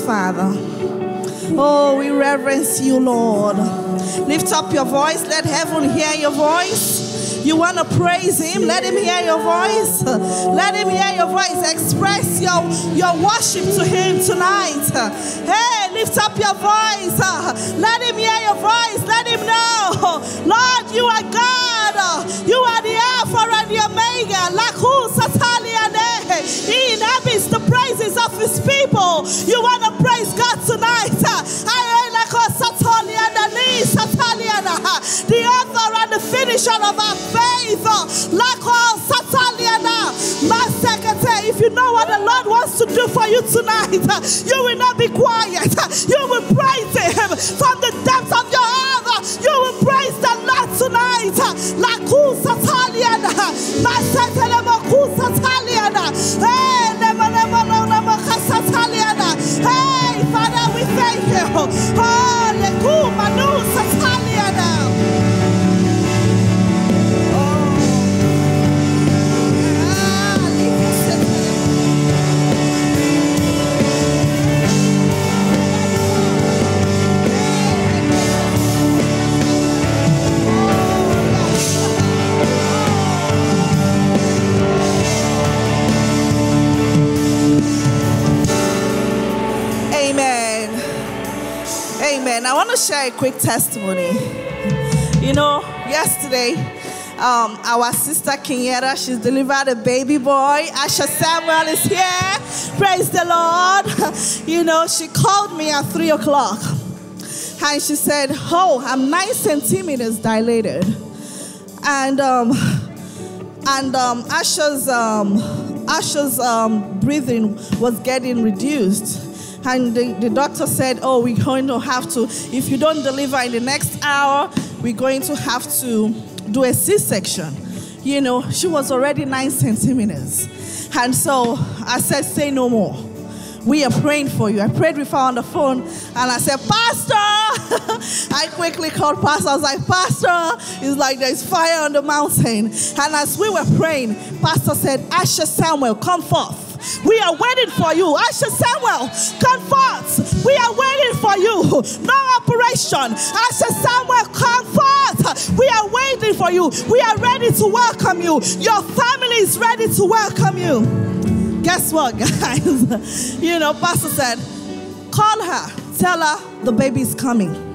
Father. Oh, we reverence you, Lord. Lift up your voice. Let heaven hear your voice. You want to praise him? Let him hear your voice. Let him hear your voice. Express your, your worship to him tonight. Hey, lift up your voice. Let him hear your voice. Let him know. Lord, you are God. You are the Alpha and the Omega. Laku sataliane. He inhabits the praises of his people. You want to praise God tonight. The author and the finisher of our faith. Like Sataliana, my secretary, if you know what the Lord wants to do for you tonight, you will not be quiet. You will praise Him from the depths of your heart. You will praise the Lord tonight. Lakusa taliana, masetele makusa taliana. Hey, nema nema nema makasa taliana. Hey, Father, we Amen. I want to share a quick testimony. You know, yesterday, um, our sister Kenyetta, she's delivered a baby boy. Asher Samuel is here. Praise the Lord. You know, she called me at three o'clock and she said, Oh, I'm nine centimeters dilated. And um, and um, Asher's um, Asher's um, breathing was getting reduced. And the, the doctor said, "Oh, we're going to have to. If you don't deliver in the next hour, we're going to have to do a C-section." You know, she was already nine centimeters, and so I said, "Say no more." We are praying for you. I prayed with her on the phone and I said, Pastor! I quickly called Pastor. I was like, Pastor, it's like there's fire on the mountain. And as we were praying, Pastor said, Asher Samuel, come forth. We are waiting for you. Asher Samuel, come forth. We are waiting for you. No operation. I Asher Samuel, come forth. We are waiting for you. We are ready to welcome you. Your family is ready to welcome you. Guess what, guys? you know, Pastor said, call her, tell her the baby's coming.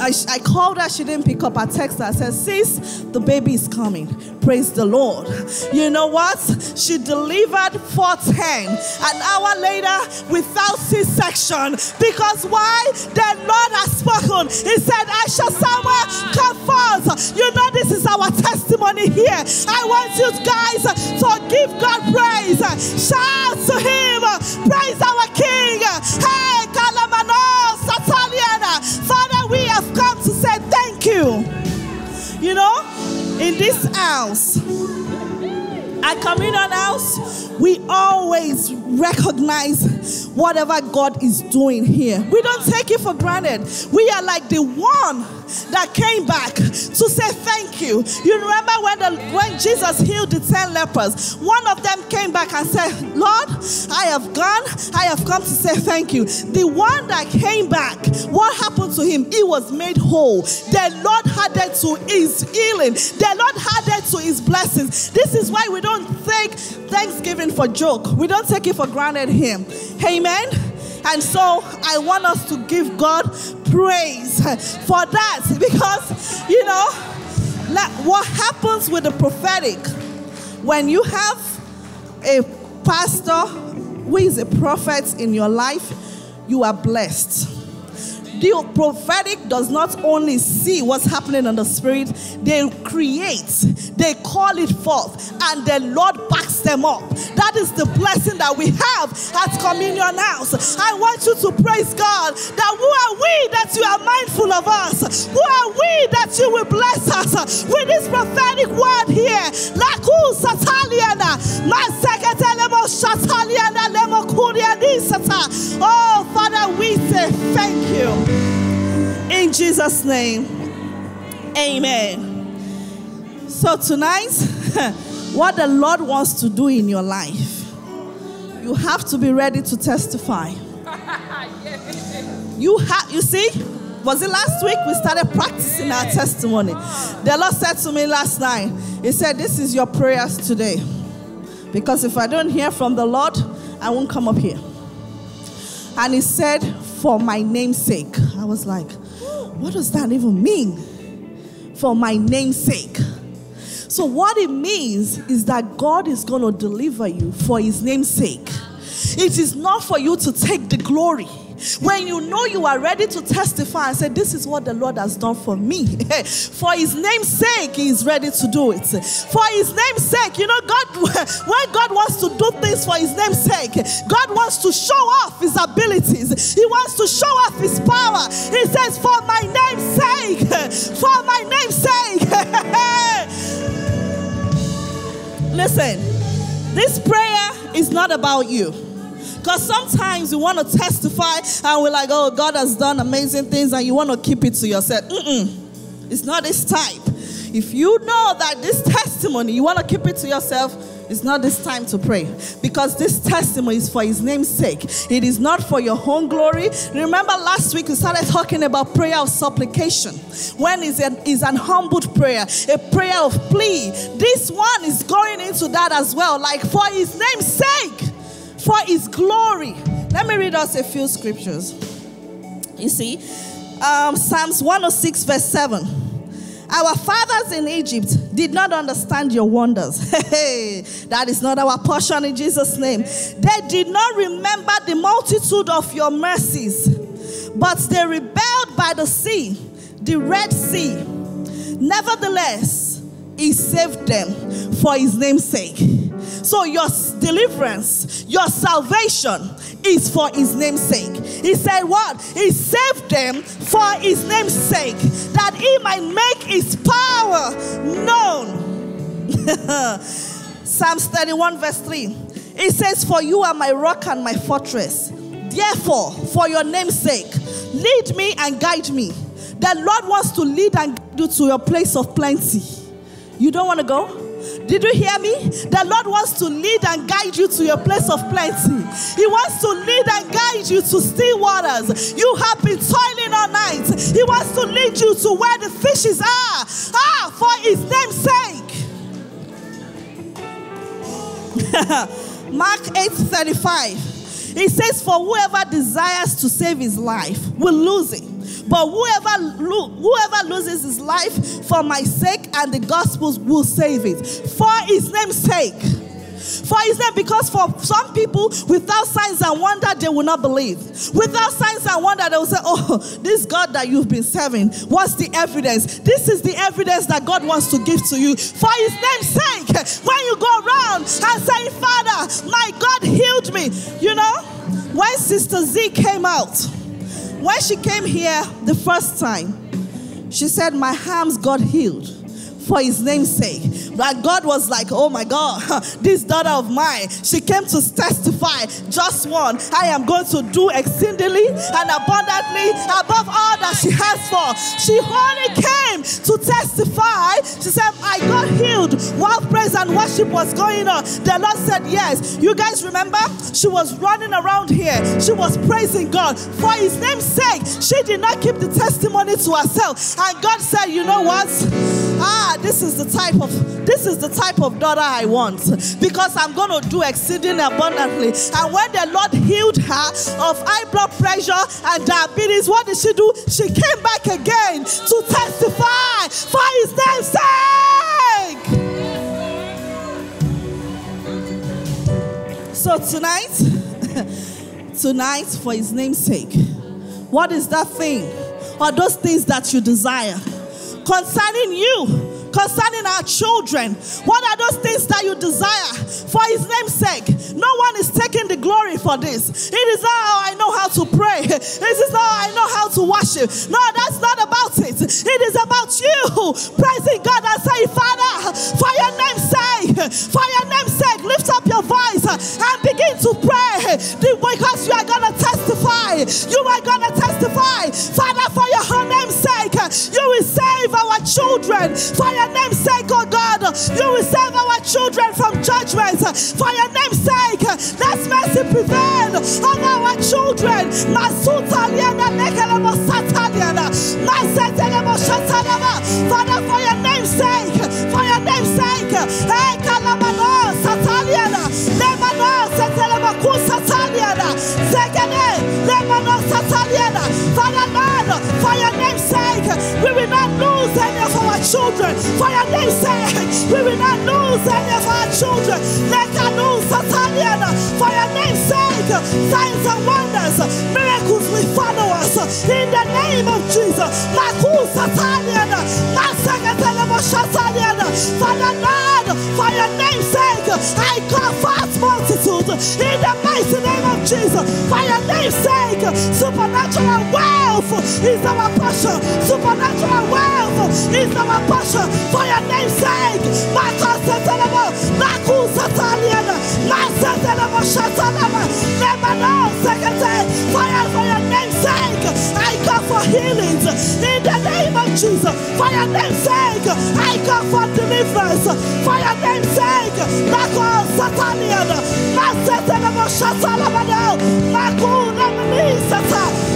I, I called her, she didn't pick up. I texted her, I said, Sis, the baby is coming. Praise the Lord. You know what? She delivered 410 an hour later without C section. Because why? The Lord has spoken. He said, I shall somewhere come forth. You know, this is our testimony here. I want you guys to give God praise. Shout to Him. Praise our King. Hey, Kalamano, Sataliana. Father, You know, in this house, at Communion House, we always recognize whatever God is doing here. We don't take it for granted. We are like the one that came back to say thank you. You remember when the when Jesus healed the ten lepers, one of them came back and said, Lord, I have gone, I have come to say thank you. The one that came back, what happened to him? He was made whole. The Lord had added to his healing, the Lord had added to his blessings. This is why we don't take Thanksgiving for joke. We don't take it for granted him. Amen. And so I want us to give God praise for that because, you know, what happens with the prophetic when you have a pastor who is a prophet in your life, you are blessed. The prophetic does not only see what's happening in the spirit, they create, they call it forth, and the Lord backs them up. That is the blessing that we have at Communion House. I want you to praise God that who are we that you are mindful of us? Who are we that you will bless us with this prophetic word here? Laku sataliana, maseketelemo shataliana lemo kurianisata. Oh, Father, we say thank you. In Jesus' name, amen. So, tonight, what the Lord wants to do in your life, you have to be ready to testify. You have, you see, was it last week we started practicing our testimony? The Lord said to me last night, He said, This is your prayers today. Because if I don't hear from the Lord, I won't come up here. And He said, For my name's sake. I was like, What does that even mean? For my name's sake. So, what it means is that God is going to deliver you for His name's sake. It is not for you to take the glory. When you know you are ready to testify and say, This is what the Lord has done for me. for his name's sake, he is ready to do it. For his name's sake, you know, God, when God wants to do things for his name's sake, God wants to show off his abilities, he wants to show off his power. He says, For my name's sake, for my name's sake. Listen, this prayer is not about you. Because sometimes you want to testify and we're like, oh, God has done amazing things and you want to keep it to yourself. Mm-mm. It's not this type. If you know that this testimony, you want to keep it to yourself, it's not this time to pray because this testimony is for his name's sake. It is not for your own glory. Remember last week we started talking about prayer of supplication. When is an, is an humbled prayer, a prayer of plea. This one is going into that as well, like for his name's sake for his glory. Let me read us a few scriptures. You see, um, Psalms 106, verse 7. Our fathers in Egypt did not understand your wonders. Hey, that is not our portion in Jesus' name. They did not remember the multitude of your mercies, but they rebelled by the sea, the Red Sea. Nevertheless, he saved them for his name's sake. So your deliverance, your salvation is for his name's sake. He said, What? He saved them for his name's sake, that he might make his power known. Psalms 31, verse 3. It says, For you are my rock and my fortress. Therefore, for your name's sake, lead me and guide me. The Lord wants to lead and guide you to your place of plenty. You don't want to go? Did you hear me? The Lord wants to lead and guide you to your place of plenty. He wants to lead and guide you to still waters. You have been toiling all night. He wants to lead you to where the fishes are. Ah, for his name's sake. Mark 8 35. He says, For whoever desires to save his life will lose it. But whoever, lo- whoever loses his life for my sake and the gospel will save it. For his name's sake. For his name, because for some people, without signs and wonder, they will not believe. Without signs and wonder, they will say, Oh, this God that you've been serving, what's the evidence? This is the evidence that God wants to give to you. For his name's sake, when you go around and say, Father, my God healed me. You know, when Sister Z came out, when she came here the first time, she said, My arms got healed for his name's sake. But God was like, oh my God, this daughter of mine, she came to testify just one. I am going to do exceedingly and abundantly above all that she has for. She only came to testify. She said, I got healed while praise and worship was going on. The Lord said, Yes. You guys remember? She was running around here. She was praising God. For his name's sake, she did not keep the testimony to herself. And God said, You know what? Ah, this is the type of this is the type of daughter I want because I'm going to do exceeding abundantly. And when the Lord healed her of high blood pressure and diabetes, what did she do? She came back again to testify for His name's sake. So tonight, tonight for His name's sake, what is that thing or those things that you desire? Concerning you concerning our children. What are those things that you desire for His name's sake? No one is taking the glory for this. It is not how I know how to pray. This is not how I know how to worship. No, that's not about it. It is about you praising God and saying, Father, for your name's sake, for your name's sake, lift up your voice and begin to pray because you are going to testify. You are going to testify. Father, for your name's sake, you will save our children. For your your name's sake, oh God, you will save our children from judgment. For your name's sake, let mercy prevail over our children. Father, for your name's sake, for your name's sake, hey, Kalamano, Father, Lord, for your name's sake. Masuta liana children. For your name's sake, we will not lose any of our children. Let us lose Sataniana. For your name's sake, signs and wonders, miracles will follow us. In the name of Jesus. Maku Sataniana. Father Lord, for your name's sake, I call fast multitude. In the mighty name of Jesus. For your name's sake, supernatural wealth is our portion. Supernatural wealth is our portion. For your name's sake, Makasatalama, Makusataliana, Masatalama, Shatalama, Nemano, Secretary, fire for your name's sake. I call for healings in the name of Jesus. For your name's sake, I call for deliverance. For your name's sake, Mako Sataniana, Masatalama, Shatalama, Makuna, Satan.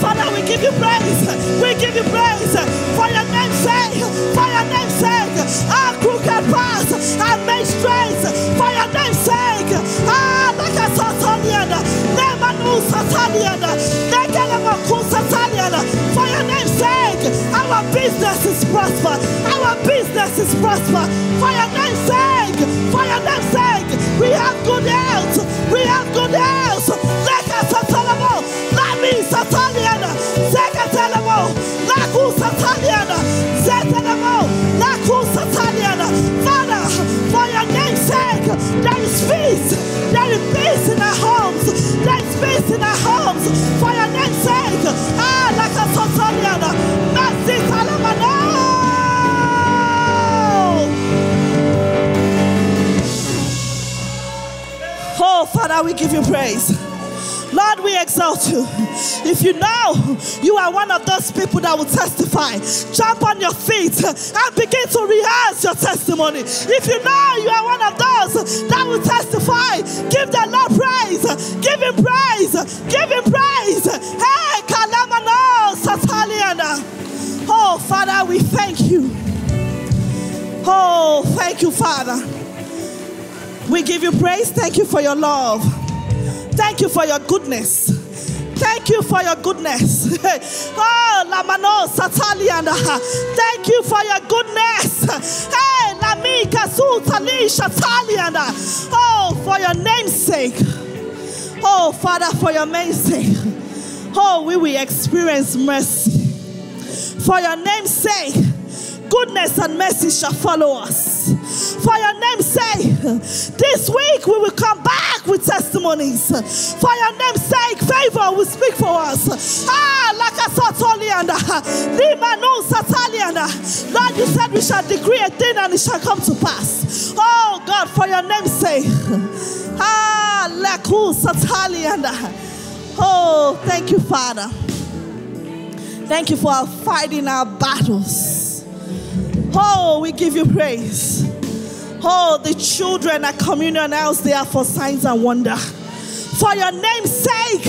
Father, we give you praise. We give you praise for your name's sake. For your name's sake. Our crooked paths are made straight. For your name's sake. Ah, like a Sataniana. Never knew Sataniana. Never Sataniana. For your name's sake. Our business is prosper. Our business is prosper. For your name's sake. For your name's sake. We have good health. We have good health. Like a Sataniana. Lami Sataniana, Zekatanamo, Laku Sataniana, Zetanamo, Laku Sataniana. Father, for your name's sake, there is peace. There is peace in our homes. There is peace in our homes. For your name's sake. Ah, Laka Sataniana, Masitalamano. Oh, Father, we give you praise. Lord, we exalt you. If you know you are one of those people that will testify, jump on your feet and begin to rehearse your testimony. If you know you are one of those that will testify, give the Lord praise. Give him praise. Give him praise. Hey, Kalamano Sataliana. Oh, Father, we thank you. Oh, thank you, Father. We give you praise. Thank you for your love. Thank you for your goodness. Thank you for your goodness. oh, Lamano Sataliana. Uh, thank you for your goodness. Hey, Lamika Sutali Shataliana. Uh, oh, for your name's sake. Oh, Father, for your name's sake. Oh, we will experience mercy. For your name's sake, goodness and mercy shall follow us for your name's sake. This week we will come back with testimonies. For your name's sake, favor will speak for us. Ah, like I saw Tolianda. Limanu Satalianda. Lord, you said we shall decree a thing and it shall come to pass. Oh God, for your name's sake. Ah, Laku Satalianda. Oh, thank you, Father. Thank you for our fighting our battles. Oh, we give you praise. Oh, the children at communion house, they are for signs and wonder. For your name's sake,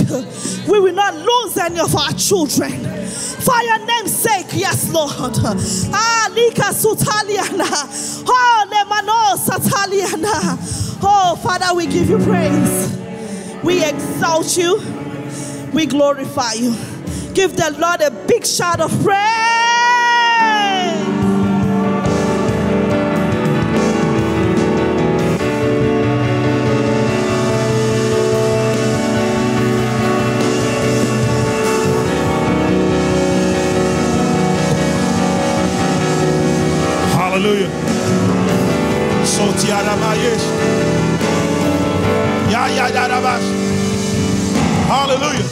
we will not lose any of our children. For your name's sake, yes, Lord. Ah, Lika Sutaliana. Oh, Lemano Sataliana. Oh, Father, we give you praise. We exalt you. We glorify you. Give the Lord a big shout of praise. Hallelujah. Sotiaramayesh. Ya ya ya rabash. Hallelujah.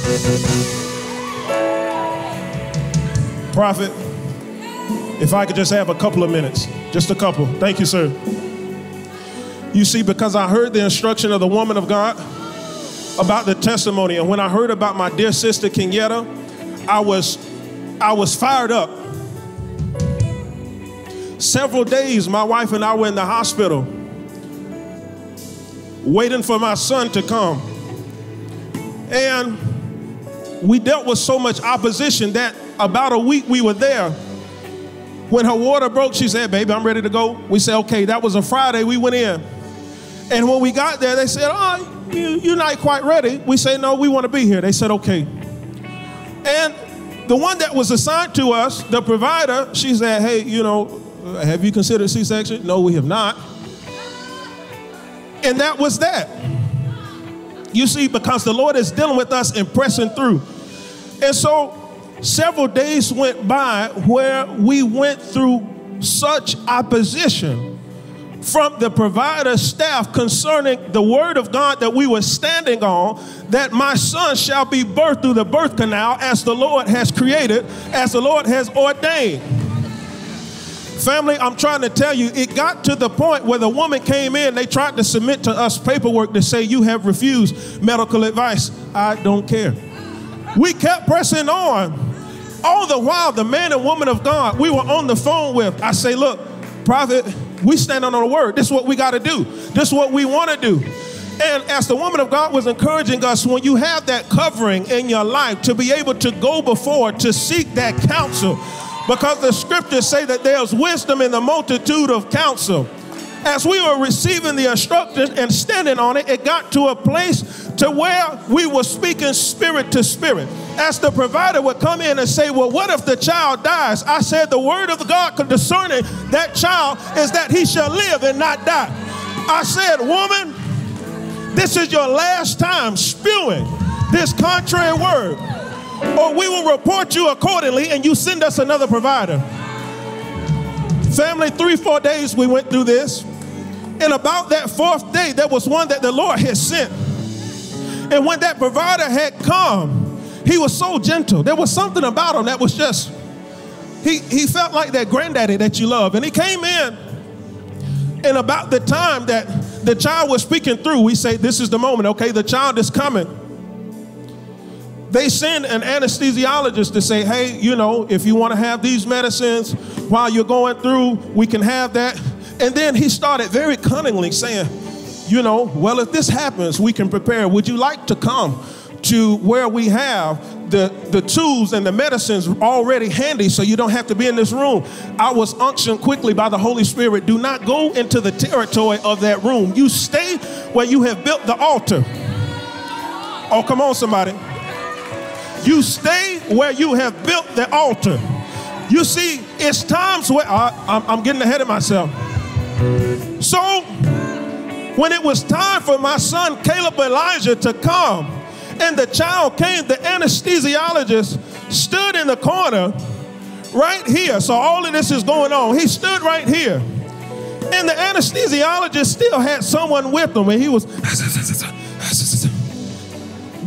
Prophet, if I could just have a couple of minutes, just a couple. Thank you, sir. You see, because I heard the instruction of the woman of God about the testimony, and when I heard about my dear sister Kenyetta, I was I was fired up several days, my wife and I were in the hospital waiting for my son to come. And we dealt with so much opposition that about a week we were there. When her water broke, she said, Baby, I'm ready to go. We said, Okay, that was a Friday. We went in. And when we got there, they said, Oh, you, you're not quite ready. We said, No, we want to be here. They said, Okay. And the one that was assigned to us, the provider, she said, Hey, you know, have you considered C section? No, we have not. And that was that. You see, because the Lord is dealing with us and pressing through. And so several days went by where we went through such opposition from the provider staff concerning the word of God that we were standing on that my son shall be birthed through the birth canal as the Lord has created, as the Lord has ordained. Family, I'm trying to tell you, it got to the point where the woman came in, they tried to submit to us paperwork to say you have refused medical advice. I don't care. We kept pressing on. All the while, the man and woman of God we were on the phone with, I say, look, prophet, we stand on the word. This is what we got to do. This is what we want to do. And as the woman of God was encouraging us, when you have that covering in your life, to be able to go before, to seek that counsel, because the scriptures say that there's wisdom in the multitude of counsel. As we were receiving the instructions and standing on it, it got to a place to where we were speaking spirit to spirit. As the provider would come in and say, Well, what if the child dies? I said, The word of God concerning that child is that he shall live and not die. I said, Woman, this is your last time spewing this contrary word, or we will report you accordingly and you send us another provider. Family, three, four days we went through this. And about that fourth day, there was one that the Lord had sent. And when that provider had come, he was so gentle. There was something about him that was just, he, he felt like that granddaddy that you love. And he came in, and about the time that the child was speaking through, we say, This is the moment, okay? The child is coming. They send an anesthesiologist to say, Hey, you know, if you want to have these medicines while you're going through, we can have that. And then he started very cunningly saying, you know, well, if this happens, we can prepare. Would you like to come to where we have the, the tools and the medicines already handy so you don't have to be in this room? I was unctioned quickly by the Holy Spirit. Do not go into the territory of that room. You stay where you have built the altar. Oh, come on, somebody. You stay where you have built the altar. You see, it's times where I, am getting ahead of myself. So, when it was time for my son Caleb Elijah to come, and the child came, the anesthesiologist stood in the corner right here. So all of this is going on. He stood right here. And the anesthesiologist still had someone with him, and he was.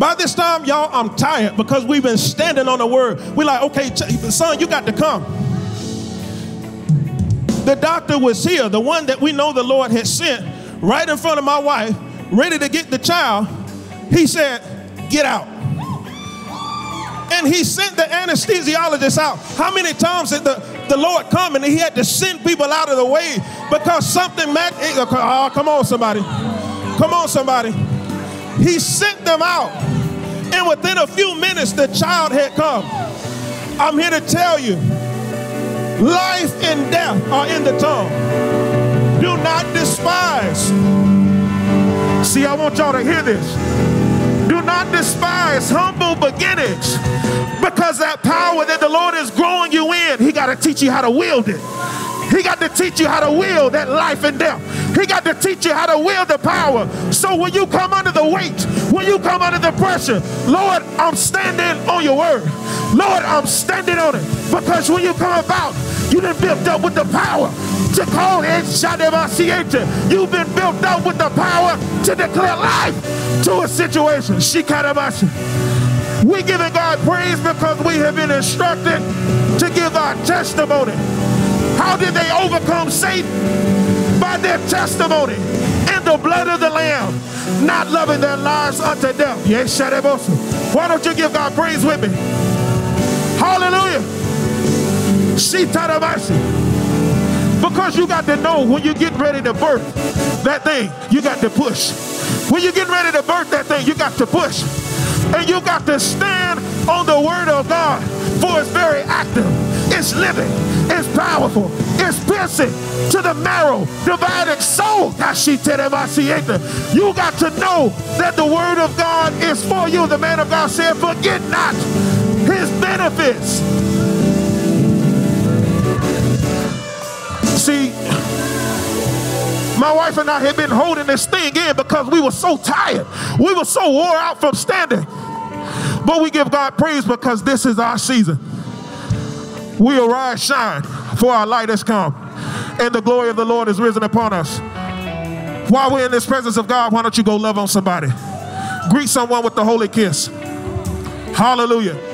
By this time, y'all, I'm tired because we've been standing on the word. We're like, okay, son, you got to come. The doctor was here, the one that we know the Lord had sent right in front of my wife, ready to get the child, he said, Get out. And he sent the anesthesiologist out. How many times did the, the Lord come and he had to send people out of the way because something, mag- oh, come on, somebody. Come on, somebody. He sent them out. And within a few minutes, the child had come. I'm here to tell you life and death are in the tongue. Do not despise. See, I want y'all to hear this. Do not despise humble beginnings because that power that the Lord is growing you in, He got to teach you how to wield it. He got to teach you how to wield that life and death. He got to teach you how to wield the power. So when you come under the weight, when you come under the pressure, Lord, I'm standing on your word. Lord, I'm standing on it. Because when you come about, you've been built up with the power to call in Shadabasiete. You've been built up with the power to declare life to a situation. Shikarabashi. We giving God praise because we have been instructed to give our testimony. How did they overcome Satan? By their testimony in the blood of the Lamb, not loving their lives unto death. Yes, Why don't you give God praise with me? Hallelujah. Because you got to know when you get ready to birth that thing, you got to push. When you get ready to birth that thing, you got to push. And you got to stand on the word of God, for it's very active. It's living. It's powerful. It's piercing to the marrow, dividing soul. You got to know that the word of God is for you. The man of God said, forget not his benefits. See, my wife and I had been holding this thing in because we were so tired. We were so wore out from standing. But we give God praise because this is our season. We arise, shine, for our light has come, and the glory of the Lord is risen upon us. While we're in this presence of God, why don't you go love on somebody? Greet someone with the holy kiss. Hallelujah.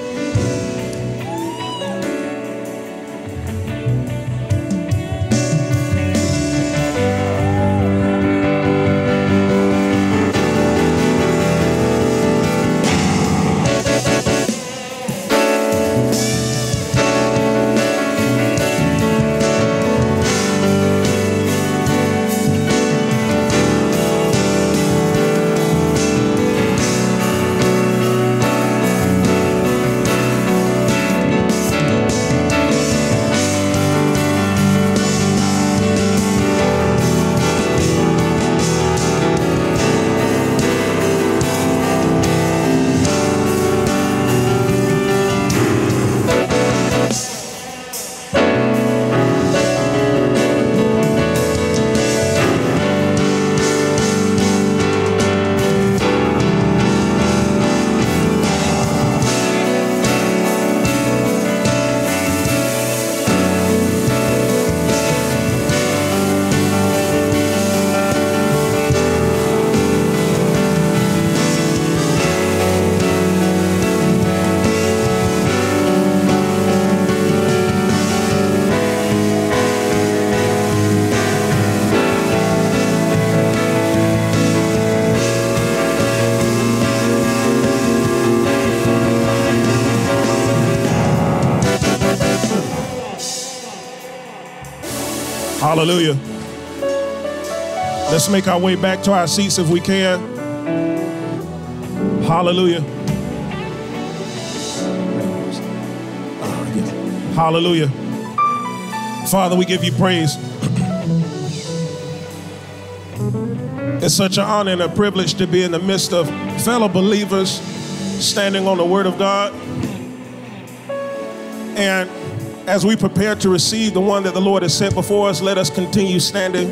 Hallelujah. Let's make our way back to our seats if we can. Hallelujah. Hallelujah. Father, we give you praise. It's such an honor and a privilege to be in the midst of fellow believers standing on the Word of God. And as we prepare to receive the one that the Lord has set before us, let us continue standing.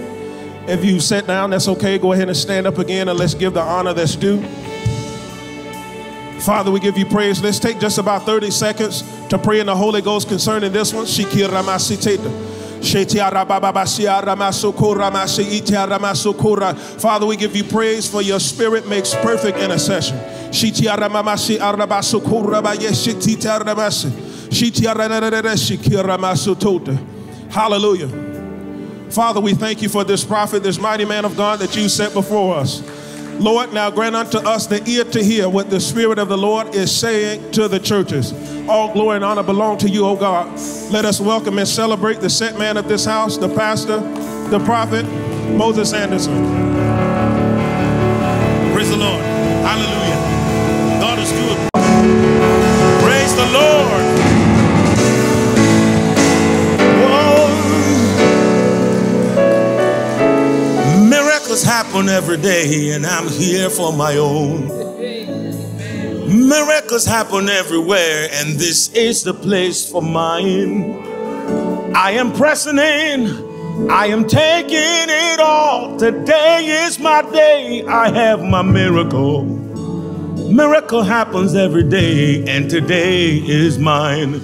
If you sit down, that's okay. Go ahead and stand up again and let's give the honor that's due. Father, we give you praise. Let's take just about 30 seconds to pray in the Holy Ghost concerning this one. Father, we give you praise for your spirit makes perfect intercession. Hallelujah. Father, we thank you for this prophet, this mighty man of God that you set before us. Lord, now grant unto us the ear to hear what the Spirit of the Lord is saying to the churches. All glory and honor belong to you, O God. Let us welcome and celebrate the set man of this house, the pastor, the prophet, Moses Anderson. Praise the Lord. Hallelujah. Miracles happen every day, and I'm here for my own. Miracles happen everywhere, and this is the place for mine. I am pressing in, I am taking it all. Today is my day, I have my miracle. Miracle happens every day, and today is mine.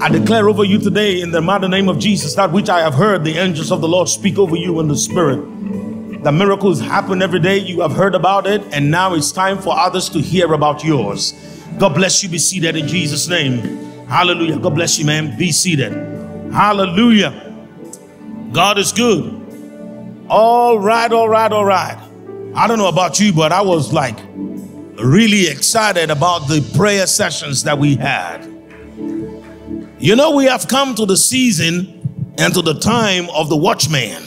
I declare over you today, in the mighty name of Jesus, that which I have heard the angels of the Lord speak over you in the spirit. The miracles happen every day. You have heard about it, and now it's time for others to hear about yours. God bless you. Be seated in Jesus' name. Hallelujah. God bless you, man. Be seated. Hallelujah. God is good. All right, all right, all right. I don't know about you, but I was like really excited about the prayer sessions that we had. You know, we have come to the season and to the time of the watchman.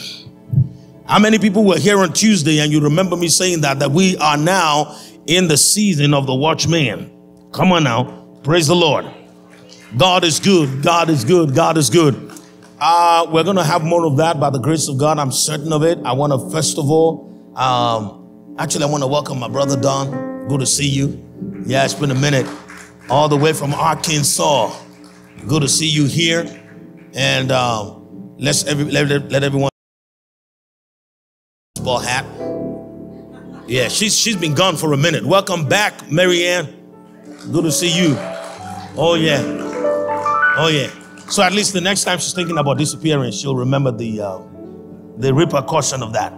How many people were here on Tuesday and you remember me saying that that we are now in the season of the watchman? Come on now. Praise the Lord. God is good. God is good. God is good. Uh, we're going to have more of that by the grace of God. I'm certain of it. I want to, first of all, um, actually, I want to welcome my brother Don. Good to see you. Yeah, it's been a minute. All the way from Arkansas. Good to see you here. And um, let's every, let, let everyone ball hat. Yeah, she's she's been gone for a minute. Welcome back, Marianne. Good to see you. Oh yeah. Oh yeah. So at least the next time she's thinking about disappearing, she'll remember the uh, the repercussion of that.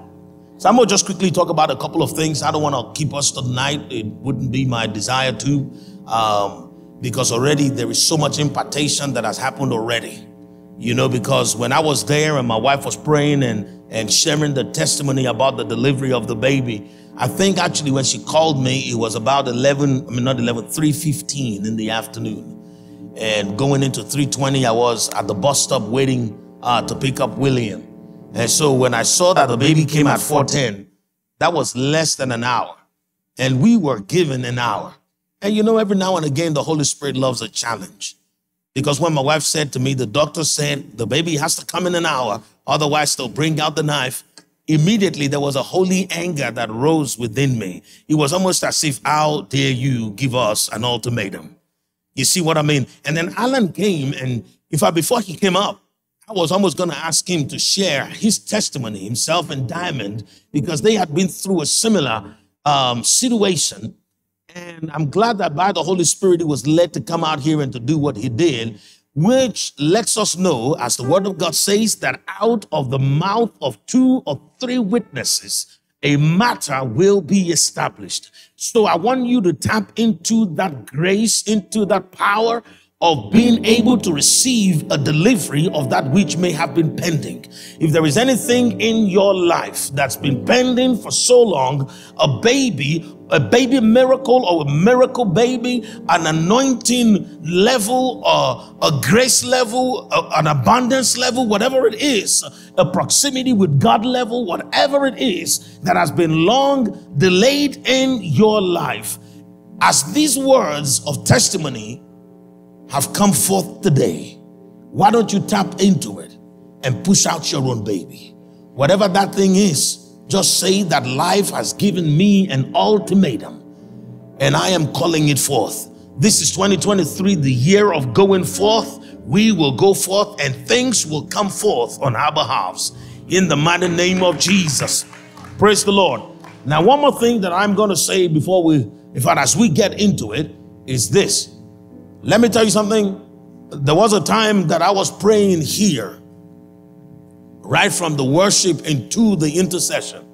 So I'm gonna just quickly talk about a couple of things. I don't want to keep us tonight. It wouldn't be my desire to, um, because already there is so much impartation that has happened already. You know, because when I was there and my wife was praying and and sharing the testimony about the delivery of the baby, I think actually when she called me, it was about 11, I mean not 11, 3.15 in the afternoon. And going into 3.20, I was at the bus stop waiting uh, to pick up William. And so when I saw that the baby came at 4.10, that was less than an hour. And we were given an hour. And you know, every now and again, the Holy Spirit loves a challenge. Because when my wife said to me, the doctor said the baby has to come in an hour, otherwise they'll bring out the knife. Immediately there was a holy anger that rose within me. It was almost as if, how dare you give us an ultimatum? You see what I mean? And then Alan came and if I, before he came up, I was almost going to ask him to share his testimony, himself and Diamond, because they had been through a similar um, situation and I'm glad that by the Holy Spirit, he was led to come out here and to do what he did, which lets us know, as the word of God says, that out of the mouth of two or three witnesses, a matter will be established. So I want you to tap into that grace, into that power of being able to receive a delivery of that which may have been pending. If there is anything in your life that's been pending for so long, a baby, a baby miracle or a miracle baby, an anointing level, or a grace level, an abundance level, whatever it is, a proximity with God level, whatever it is that has been long delayed in your life, as these words of testimony have come forth today, why don't you tap into it and push out your own baby? Whatever that thing is, just say that life has given me an ultimatum and I am calling it forth. This is 2023, the year of going forth. We will go forth and things will come forth on our behalves in the mighty name of Jesus. Praise the Lord. Now, one more thing that I'm going to say before we, in fact, as we get into it, is this let me tell you something. There was a time that I was praying here, right from the worship into the intercession,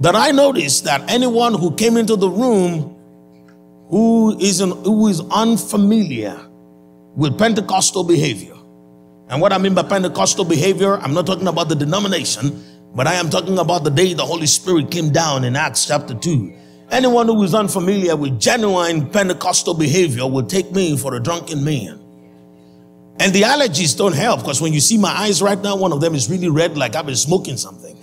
that I noticed that anyone who came into the room who is, an, who is unfamiliar with Pentecostal behavior, and what I mean by Pentecostal behavior, I'm not talking about the denomination, but I am talking about the day the Holy Spirit came down in Acts chapter 2 Anyone who is unfamiliar with genuine Pentecostal behavior will take me for a drunken man. And the allergies don't help because when you see my eyes right now, one of them is really red, like I've been smoking something.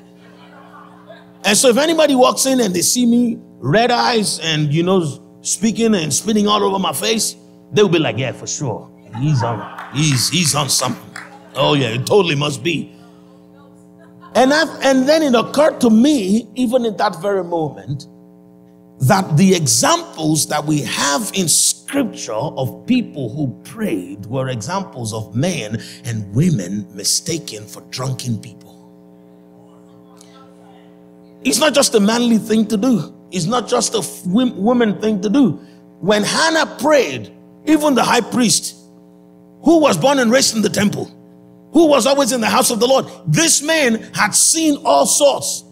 And so if anybody walks in and they see me red eyes and you know speaking and spitting all over my face, they'll be like, yeah, for sure. He's on he's he's on something. Oh yeah, it totally must be. And I, and then it occurred to me, even in that very moment, that the examples that we have in scripture of people who prayed were examples of men and women mistaken for drunken people. It's not just a manly thing to do, it's not just a woman thing to do. When Hannah prayed, even the high priest, who was born and raised in the temple, who was always in the house of the Lord, this man had seen all sorts.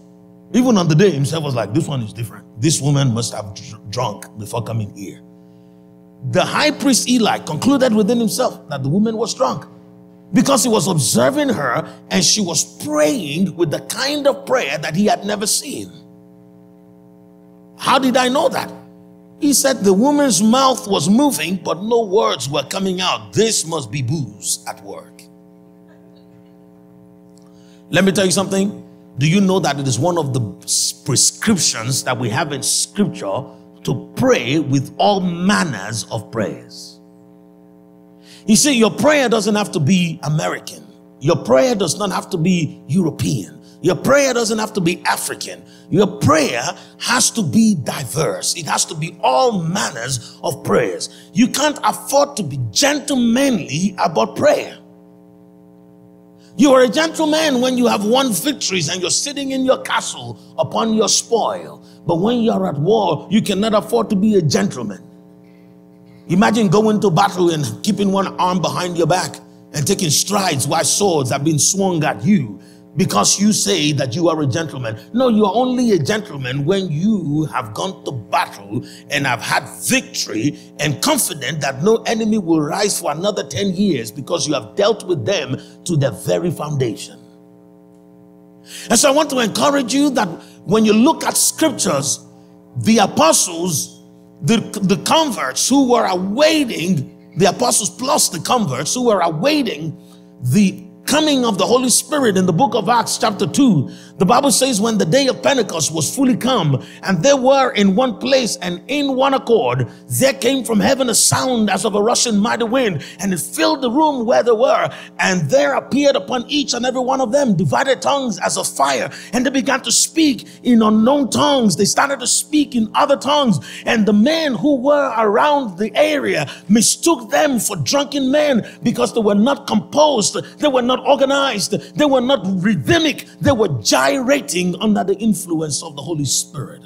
Even on the day himself was like, this one is different. This woman must have drunk before coming here. The high priest Eli concluded within himself that the woman was drunk because he was observing her and she was praying with the kind of prayer that he had never seen. How did I know that? He said the woman's mouth was moving, but no words were coming out. This must be booze at work. Let me tell you something. Do you know that it is one of the prescriptions that we have in scripture to pray with all manners of prayers? You see, your prayer doesn't have to be American. Your prayer does not have to be European. Your prayer doesn't have to be African. Your prayer has to be diverse. It has to be all manners of prayers. You can't afford to be gentlemanly about prayer. You are a gentleman when you have won victories and you're sitting in your castle upon your spoil. But when you're at war, you cannot afford to be a gentleman. Imagine going to battle and keeping one arm behind your back and taking strides while swords are being swung at you because you say that you are a gentleman. No, you are only a gentleman when you have gone to battle and have had victory and confident that no enemy will rise for another 10 years because you have dealt with them to their very foundation. And so I want to encourage you that when you look at scriptures, the apostles, the, the converts who were awaiting, the apostles plus the converts who were awaiting the coming of the Holy Spirit in the book of Acts, chapter 2, the Bible says, when the day of Pentecost was fully come, and they were in one place and in one accord, there came from heaven a sound as of a rushing mighty wind, and it filled the room where they were. And there appeared upon each and every one of them divided tongues as of fire, and they began to speak in unknown tongues. They started to speak in other tongues, and the men who were around the area mistook them for drunken men because they were not composed, they were not organized, they were not rhythmic, they were gyrating under the influence of the Holy Spirit.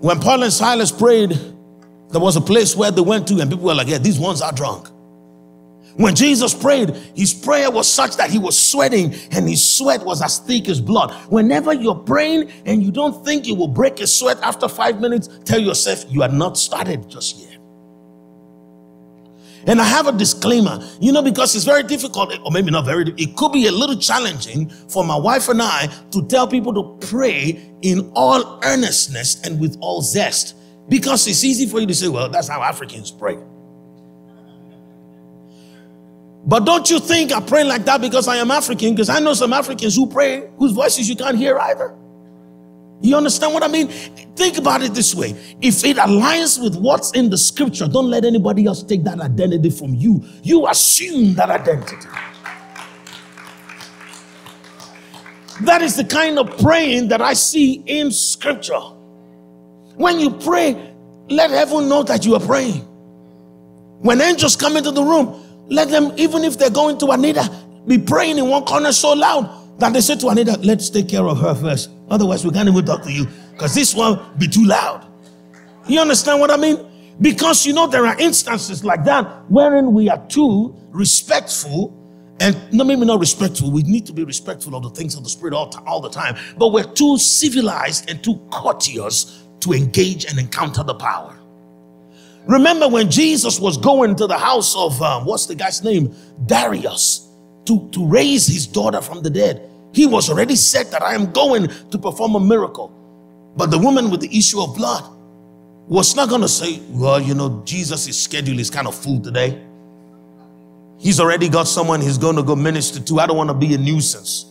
When Paul and Silas prayed, there was a place where they went to, and people were like, Yeah, these ones are drunk. When Jesus prayed, his prayer was such that he was sweating and his sweat was as thick as blood. Whenever you're praying and you don't think you will break a sweat after five minutes, tell yourself you are not started just yet. And I have a disclaimer, you know, because it's very difficult, or maybe not very, it could be a little challenging for my wife and I to tell people to pray in all earnestness and with all zest. Because it's easy for you to say, well, that's how Africans pray. But don't you think I pray like that because I am African? Because I know some Africans who pray whose voices you can't hear either. You understand what I mean? Think about it this way. If it aligns with what's in the scripture, don't let anybody else take that identity from you. You assume that identity. That is the kind of praying that I see in scripture. When you pray, let heaven know that you are praying. When angels come into the room, let them, even if they're going to Anita, be praying in one corner so loud that they said to Anita, let's take care of her first. Otherwise, we can't even talk to you because this one be too loud. You understand what I mean? Because you know there are instances like that wherein we are too respectful and no, maybe not respectful. We need to be respectful of the things of the spirit all, all the time, but we're too civilized and too courteous to engage and encounter the power. Remember when Jesus was going to the house of um, what's the guy's name? Jairus to, to raise his daughter from the dead. He was already said that I am going to perform a miracle. But the woman with the issue of blood was not going to say, Well, you know, Jesus' schedule is kind of full today. He's already got someone he's going to go minister to. I don't want to be a nuisance.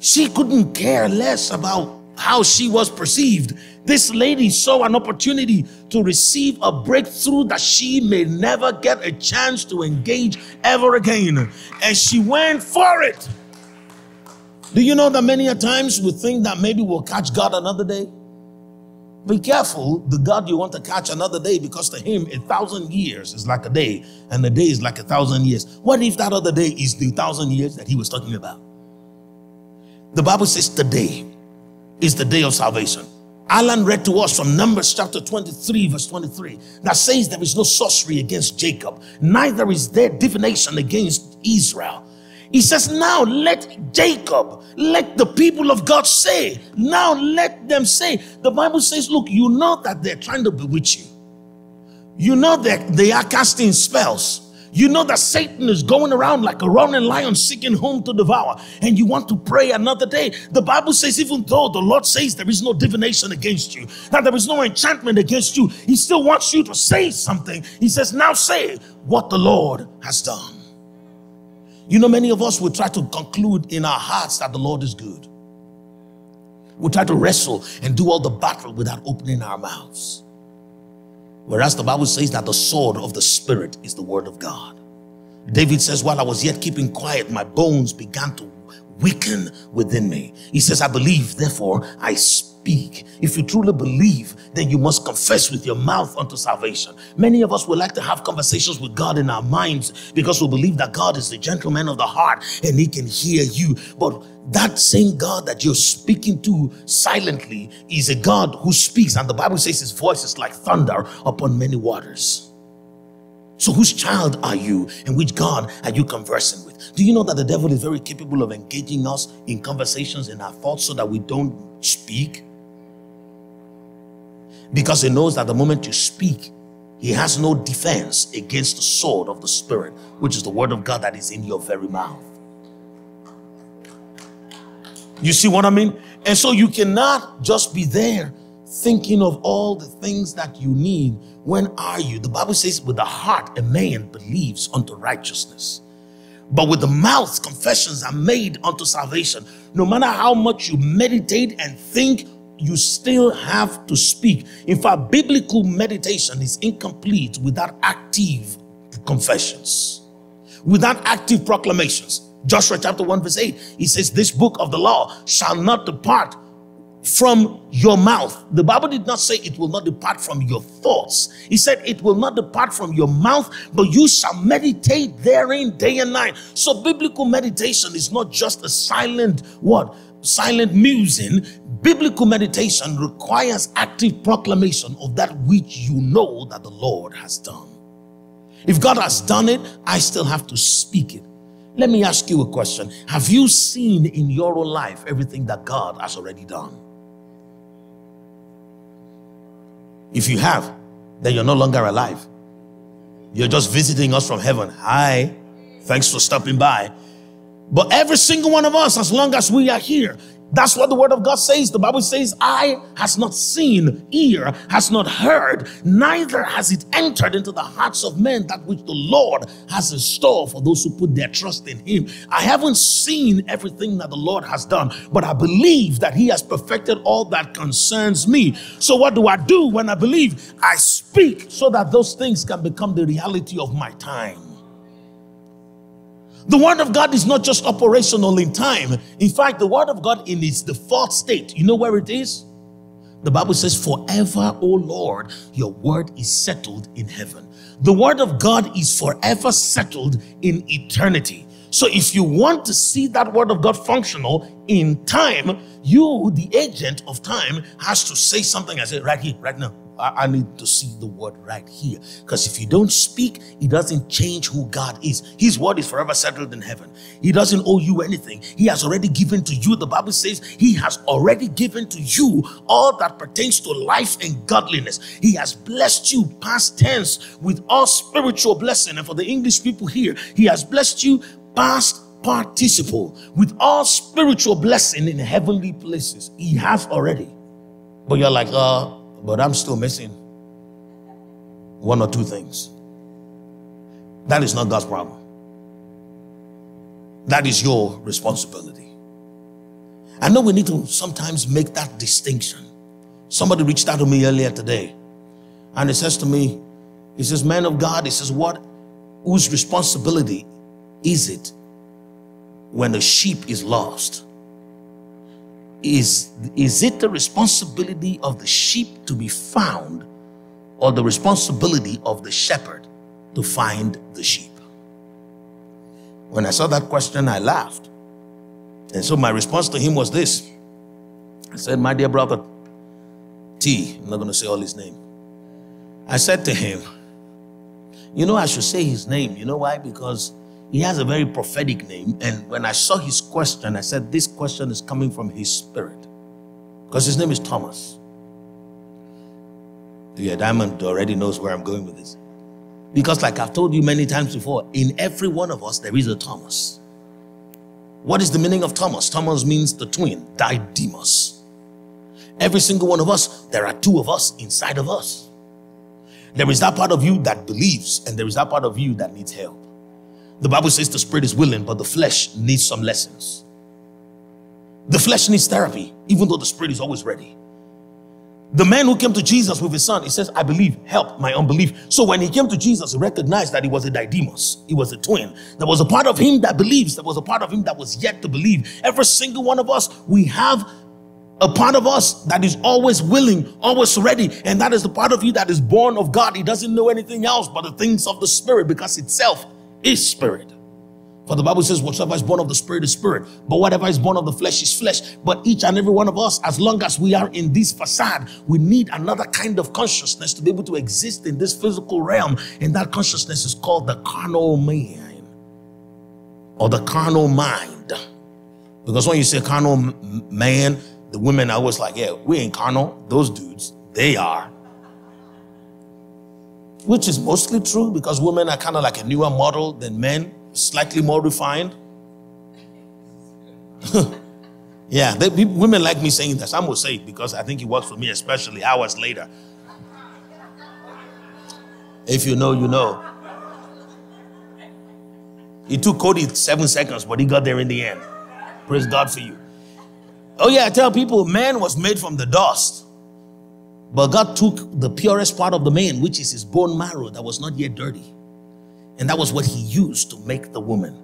She couldn't care less about how she was perceived. This lady saw an opportunity to receive a breakthrough that she may never get a chance to engage ever again. And she went for it. Do you know that many a times we think that maybe we'll catch God another day? Be careful, the God you want to catch another day, because to him, a thousand years is like a day, and a day is like a thousand years. What if that other day is the thousand years that he was talking about? The Bible says today is the day of salvation. Alan read to us from Numbers chapter 23, verse 23, that says there is no sorcery against Jacob, neither is there divination against Israel. He says, Now let Jacob, let the people of God say, now let them say. The Bible says, Look, you know that they're trying to bewitch you. You know that they are casting spells. You know that Satan is going around like a roaring lion seeking whom to devour, and you want to pray another day. The Bible says, even though the Lord says there is no divination against you, that there is no enchantment against you, He still wants you to say something. He says, Now say what the Lord has done. You know, many of us will try to conclude in our hearts that the Lord is good. We'll try to wrestle and do all the battle without opening our mouths. Whereas the Bible says that the sword of the Spirit is the word of God. David says, While I was yet keeping quiet, my bones began to weaken within me. He says, I believe, therefore I speak. Speak, if you truly believe, then you must confess with your mouth unto salvation. Many of us would like to have conversations with God in our minds because we believe that God is the gentleman of the heart and he can hear you. But that same God that you're speaking to silently is a God who speaks, and the Bible says his voice is like thunder upon many waters. So, whose child are you and which God are you conversing with? Do you know that the devil is very capable of engaging us in conversations in our thoughts so that we don't speak? Because he knows that the moment you speak, he has no defense against the sword of the Spirit, which is the word of God that is in your very mouth. You see what I mean? And so you cannot just be there thinking of all the things that you need when are you? The Bible says, with the heart a man believes unto righteousness. But with the mouth, confessions are made unto salvation. No matter how much you meditate and think, you still have to speak. In fact, biblical meditation is incomplete without active confessions, without active proclamations. Joshua chapter 1, verse 8, he says, This book of the law shall not depart from your mouth. The Bible did not say it will not depart from your thoughts. He said it will not depart from your mouth, but you shall meditate therein day and night. So biblical meditation is not just a silent what? Silent musing. Biblical meditation requires active proclamation of that which you know that the Lord has done. If God has done it, I still have to speak it. Let me ask you a question. Have you seen in your own life everything that God has already done? If you have, then you're no longer alive. You're just visiting us from heaven. Hi, thanks for stopping by. But every single one of us, as long as we are here, that's what the word of God says. The Bible says, Eye has not seen, ear has not heard, neither has it entered into the hearts of men that which the Lord has in store for those who put their trust in Him. I haven't seen everything that the Lord has done, but I believe that He has perfected all that concerns me. So, what do I do when I believe? I speak so that those things can become the reality of my time. The word of God is not just operational in time. In fact, the word of God in its default state, you know where it is? The Bible says, Forever, O Lord, your word is settled in heaven. The word of God is forever settled in eternity. So if you want to see that word of God functional in time, you, the agent of time, has to say something. I say, right here, right now. I, need to see the word right here. Because if you don't speak, it doesn't change who God is. His word is forever settled in heaven. He doesn't owe you anything. He has already given to you. The Bible says He has already given to you all that pertains to life and godliness. He has blessed you, past tense, with all spiritual blessing. And for the English people here, He has blessed you, past participle, with all spiritual blessing in heavenly places. He has already. But you're like, uh, but I'm still missing one or two things. That is not God's problem. That is your responsibility. I know we need to sometimes make that distinction. Somebody reached out to me earlier today and he says to me, he says, man of God, he says, what, whose responsibility is it when a sheep is lost? Is, is it the responsibility of the sheep to be found or the responsibility of the shepherd to find the sheep? When I saw that question, I laughed. And so my response to him was this I said, My dear brother T, I'm not going to say all his name. I said to him, You know, I should say his name. You know why? Because he has a very prophetic name. And when I saw his question, I said, This question is coming from his spirit. Because his name is Thomas. Yeah, Diamond already knows where I'm going with this. Because, like I've told you many times before, in every one of us, there is a Thomas. What is the meaning of Thomas? Thomas means the twin, Didymus. Every single one of us, there are two of us inside of us. There is that part of you that believes, and there is that part of you that needs help. The Bible says the spirit is willing, but the flesh needs some lessons. The flesh needs therapy, even though the spirit is always ready. The man who came to Jesus with his son, he says, I believe, help my unbelief. So when he came to Jesus, he recognized that he was a didymus, he was a twin. There was a part of him that believes, there was a part of him that was yet to believe. Every single one of us, we have a part of us that is always willing, always ready, and that is the part of you that is born of God. He doesn't know anything else but the things of the Spirit because itself is Spirit. For the Bible says, whatsoever is born of the Spirit is Spirit, but whatever is born of the flesh is flesh. But each and every one of us, as long as we are in this facade, we need another kind of consciousness to be able to exist in this physical realm. And that consciousness is called the carnal man or the carnal mind. Because when you say carnal man, the women are always like, yeah, we ain't carnal. Those dudes, they are. Which is mostly true because women are kind of like a newer model than men slightly more refined. yeah, they, women like me saying that. Some will say it because I think it works for me, especially hours later. If you know, you know. It took Cody seven seconds, but he got there in the end. Praise God for you. Oh, yeah, I tell people, man was made from the dust. But God took the purest part of the man, which is his bone marrow that was not yet dirty. And that was what he used to make the woman.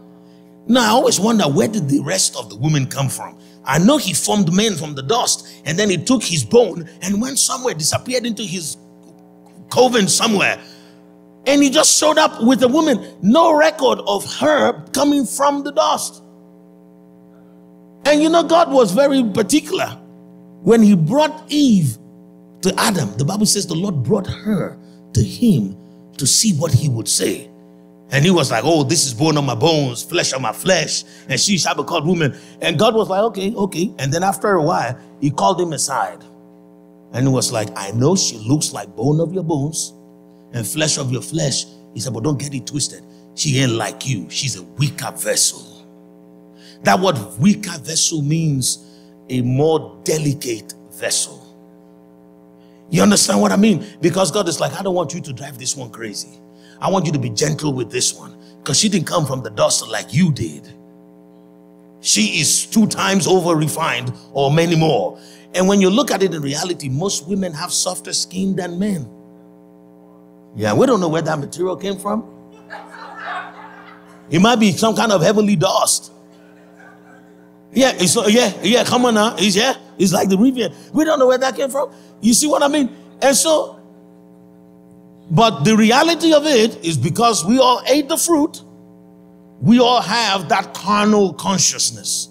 Now, I always wonder where did the rest of the woman come from? I know he formed men from the dust, and then he took his bone and went somewhere, disappeared into his coven somewhere. And he just showed up with a woman. No record of her coming from the dust. And you know, God was very particular when he brought Eve to Adam. The Bible says the Lord brought her to him to see what he would say. And he was like, Oh, this is bone on my bones, flesh on my flesh, and she shall be called woman. And God was like, Okay, okay. And then after a while, he called him aside. And he was like, I know she looks like bone of your bones and flesh of your flesh. He said, But don't get it twisted. She ain't like you, she's a weaker vessel. That word weaker vessel means a more delicate vessel. You understand what I mean? Because God is like, I don't want you to drive this one crazy. I want you to be gentle with this one because she didn't come from the dust like you did. She is two times over refined or many more. And when you look at it in reality, most women have softer skin than men. Yeah, we don't know where that material came from. It might be some kind of heavenly dust. Yeah, it's uh, yeah, yeah, come on now. It's yeah, it's like the river. We don't know where that came from. You see what I mean? And so but the reality of it is because we all ate the fruit, we all have that carnal consciousness.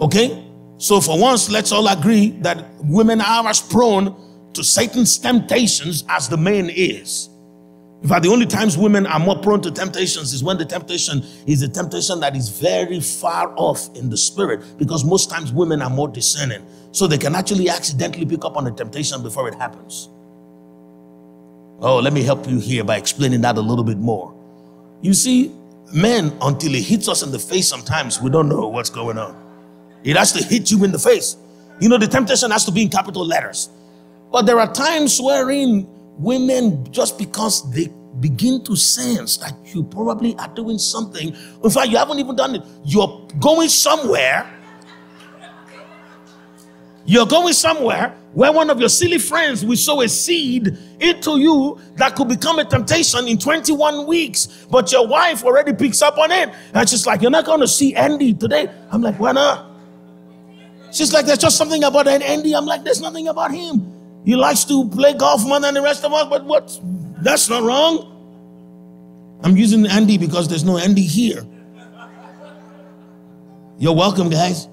Okay? So for once, let's all agree that women are as prone to Satan's temptations as the man is. In fact, the only times women are more prone to temptations is when the temptation is a temptation that is very far off in the spirit, because most times women are more discerning. So they can actually accidentally pick up on a temptation before it happens. Oh, let me help you here by explaining that a little bit more. You see, men, until it hits us in the face, sometimes we don't know what's going on. It has to hit you in the face. You know, the temptation has to be in capital letters. But there are times wherein women, just because they begin to sense that you probably are doing something, in fact, you haven't even done it, you're going somewhere. You're going somewhere where one of your silly friends will sow a seed into you that could become a temptation in 21 weeks, but your wife already picks up on it. And she's like, You're not going to see Andy today. I'm like, Why not? She's like, There's just something about Andy. I'm like, There's nothing about him. He likes to play golf more than the rest of us, but what? That's not wrong. I'm using Andy because there's no Andy here. You're welcome, guys.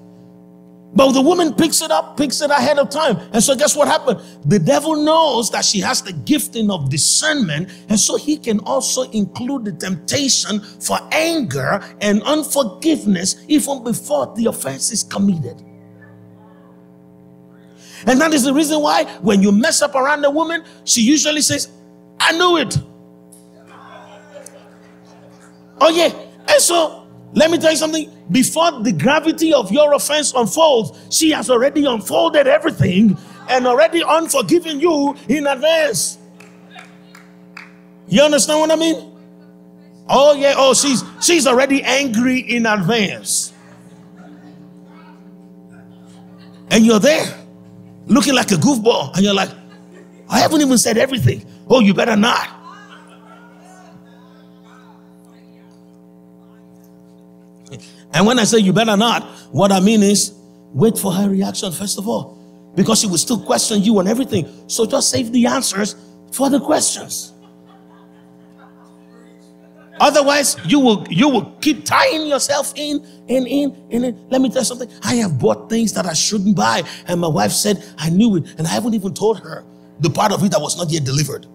But the woman picks it up, picks it ahead of time. And so, guess what happened? The devil knows that she has the gifting of discernment. And so, he can also include the temptation for anger and unforgiveness even before the offense is committed. And that is the reason why when you mess up around a woman, she usually says, I knew it. Oh, yeah. And so, let me tell you something. Before the gravity of your offense unfolds, she has already unfolded everything and already unforgiven you in advance. You understand what I mean? Oh yeah, oh she's she's already angry in advance. And you're there looking like a goofball and you're like, I haven't even said everything. Oh, you better not. And when I say you better not, what I mean is wait for her reaction first of all, because she will still question you on everything. So just save the answers for the questions. Otherwise, you will you will keep tying yourself in and in and in. Let me tell you something. I have bought things that I shouldn't buy, and my wife said I knew it, and I haven't even told her the part of it that was not yet delivered.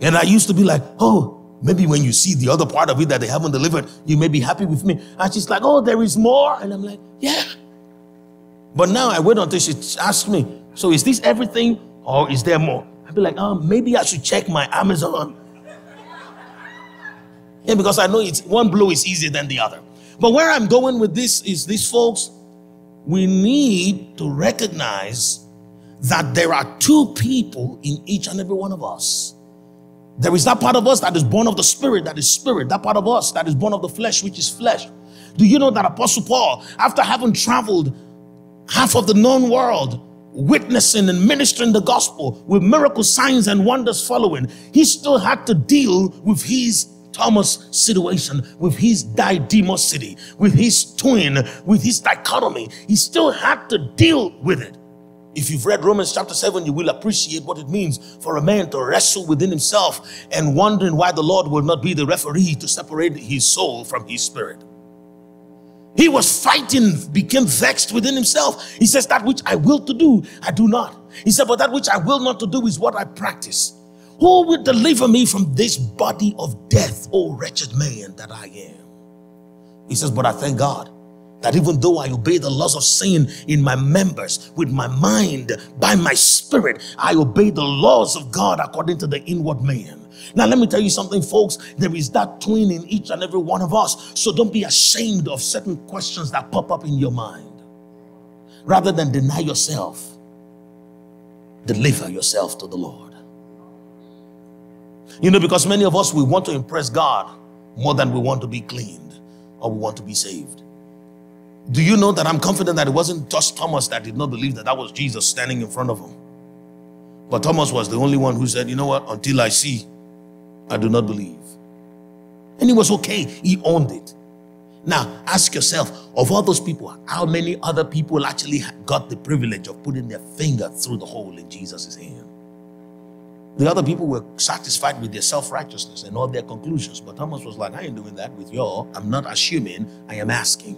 And I used to be like, oh, maybe when you see the other part of it that they haven't delivered, you may be happy with me. And she's like, oh, there is more. And I'm like, yeah. But now I wait until she asks me, so is this everything or is there more? I'd be like, oh, maybe I should check my Amazon. Yeah, because I know it's one blow is easier than the other. But where I'm going with this is these folks, we need to recognize that there are two people in each and every one of us. There is that part of us that is born of the spirit, that is spirit, that part of us that is born of the flesh, which is flesh. Do you know that Apostle Paul, after having traveled half of the known world, witnessing and ministering the gospel with miracle signs and wonders following, he still had to deal with his Thomas situation, with his didymosity, with his twin, with his dichotomy. He still had to deal with it. If you've read Romans chapter 7, you will appreciate what it means for a man to wrestle within himself and wondering why the Lord will not be the referee to separate his soul from his spirit. He was fighting, became vexed within himself. He says, That which I will to do, I do not. He said, But that which I will not to do is what I practice. Who will deliver me from this body of death, O wretched man that I am? He says, But I thank God that even though I obey the laws of sin in my members, with my mind, by my spirit, I obey the laws of God according to the inward man. Now, let me tell you something, folks. There is that twin in each and every one of us. So don't be ashamed of certain questions that pop up in your mind. Rather than deny yourself, deliver yourself to the Lord. You know, because many of us, we want to impress God more than we want to be cleaned or we want to be saved. Do you know that I'm confident that it wasn't just Thomas that did not believe that that was Jesus standing in front of him? But Thomas was the only one who said, You know what? Until I see, I do not believe. And he was okay. He owned it. Now, ask yourself of all those people, how many other people actually got the privilege of putting their finger through the hole in Jesus' hand? The other people were satisfied with their self righteousness and all their conclusions. But Thomas was like, I ain't doing that with y'all. I'm not assuming, I am asking.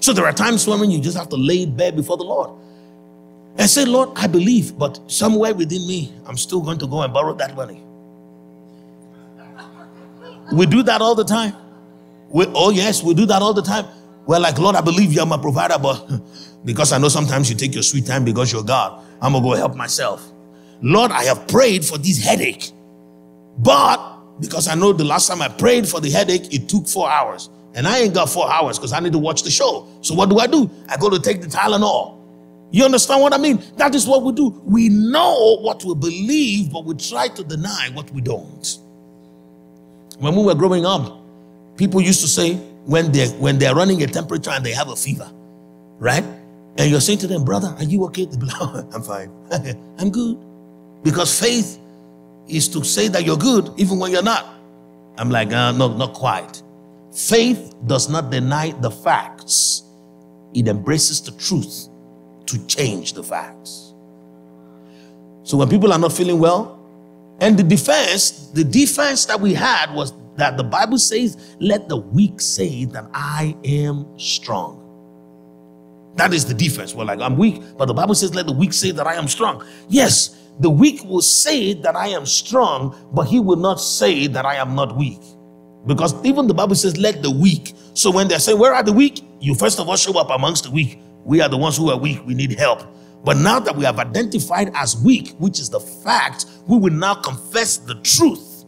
So there are times when you just have to lay it bare before the Lord and say, Lord, I believe, but somewhere within me, I'm still going to go and borrow that money. We do that all the time. We, oh, yes, we do that all the time. We're like, Lord, I believe you're my provider, but because I know sometimes you take your sweet time because you're God, I'm going to go help myself. Lord, I have prayed for this headache, but because I know the last time I prayed for the headache, it took four hours. And I ain't got four hours because I need to watch the show. So what do I do? I go to take the Tylenol. You understand what I mean? That is what we do. We know what we believe, but we try to deny what we don't. When we were growing up, people used to say when they when they're running a temperature and they have a fever, right? And you're saying to them, brother, are you okay? I'm fine. I'm good. Because faith is to say that you're good even when you're not. I'm like, uh, no, not quite. Faith does not deny the facts, it embraces the truth to change the facts. So when people are not feeling well, and the defense, the defense that we had was that the Bible says, Let the weak say that I am strong. That is the defense. We're like, I'm weak, but the Bible says, Let the weak say that I am strong. Yes, the weak will say that I am strong, but he will not say that I am not weak. Because even the Bible says, let the weak. So when they're saying, where are the weak? You first of all show up amongst the weak. We are the ones who are weak. We need help. But now that we have identified as weak, which is the fact, we will now confess the truth,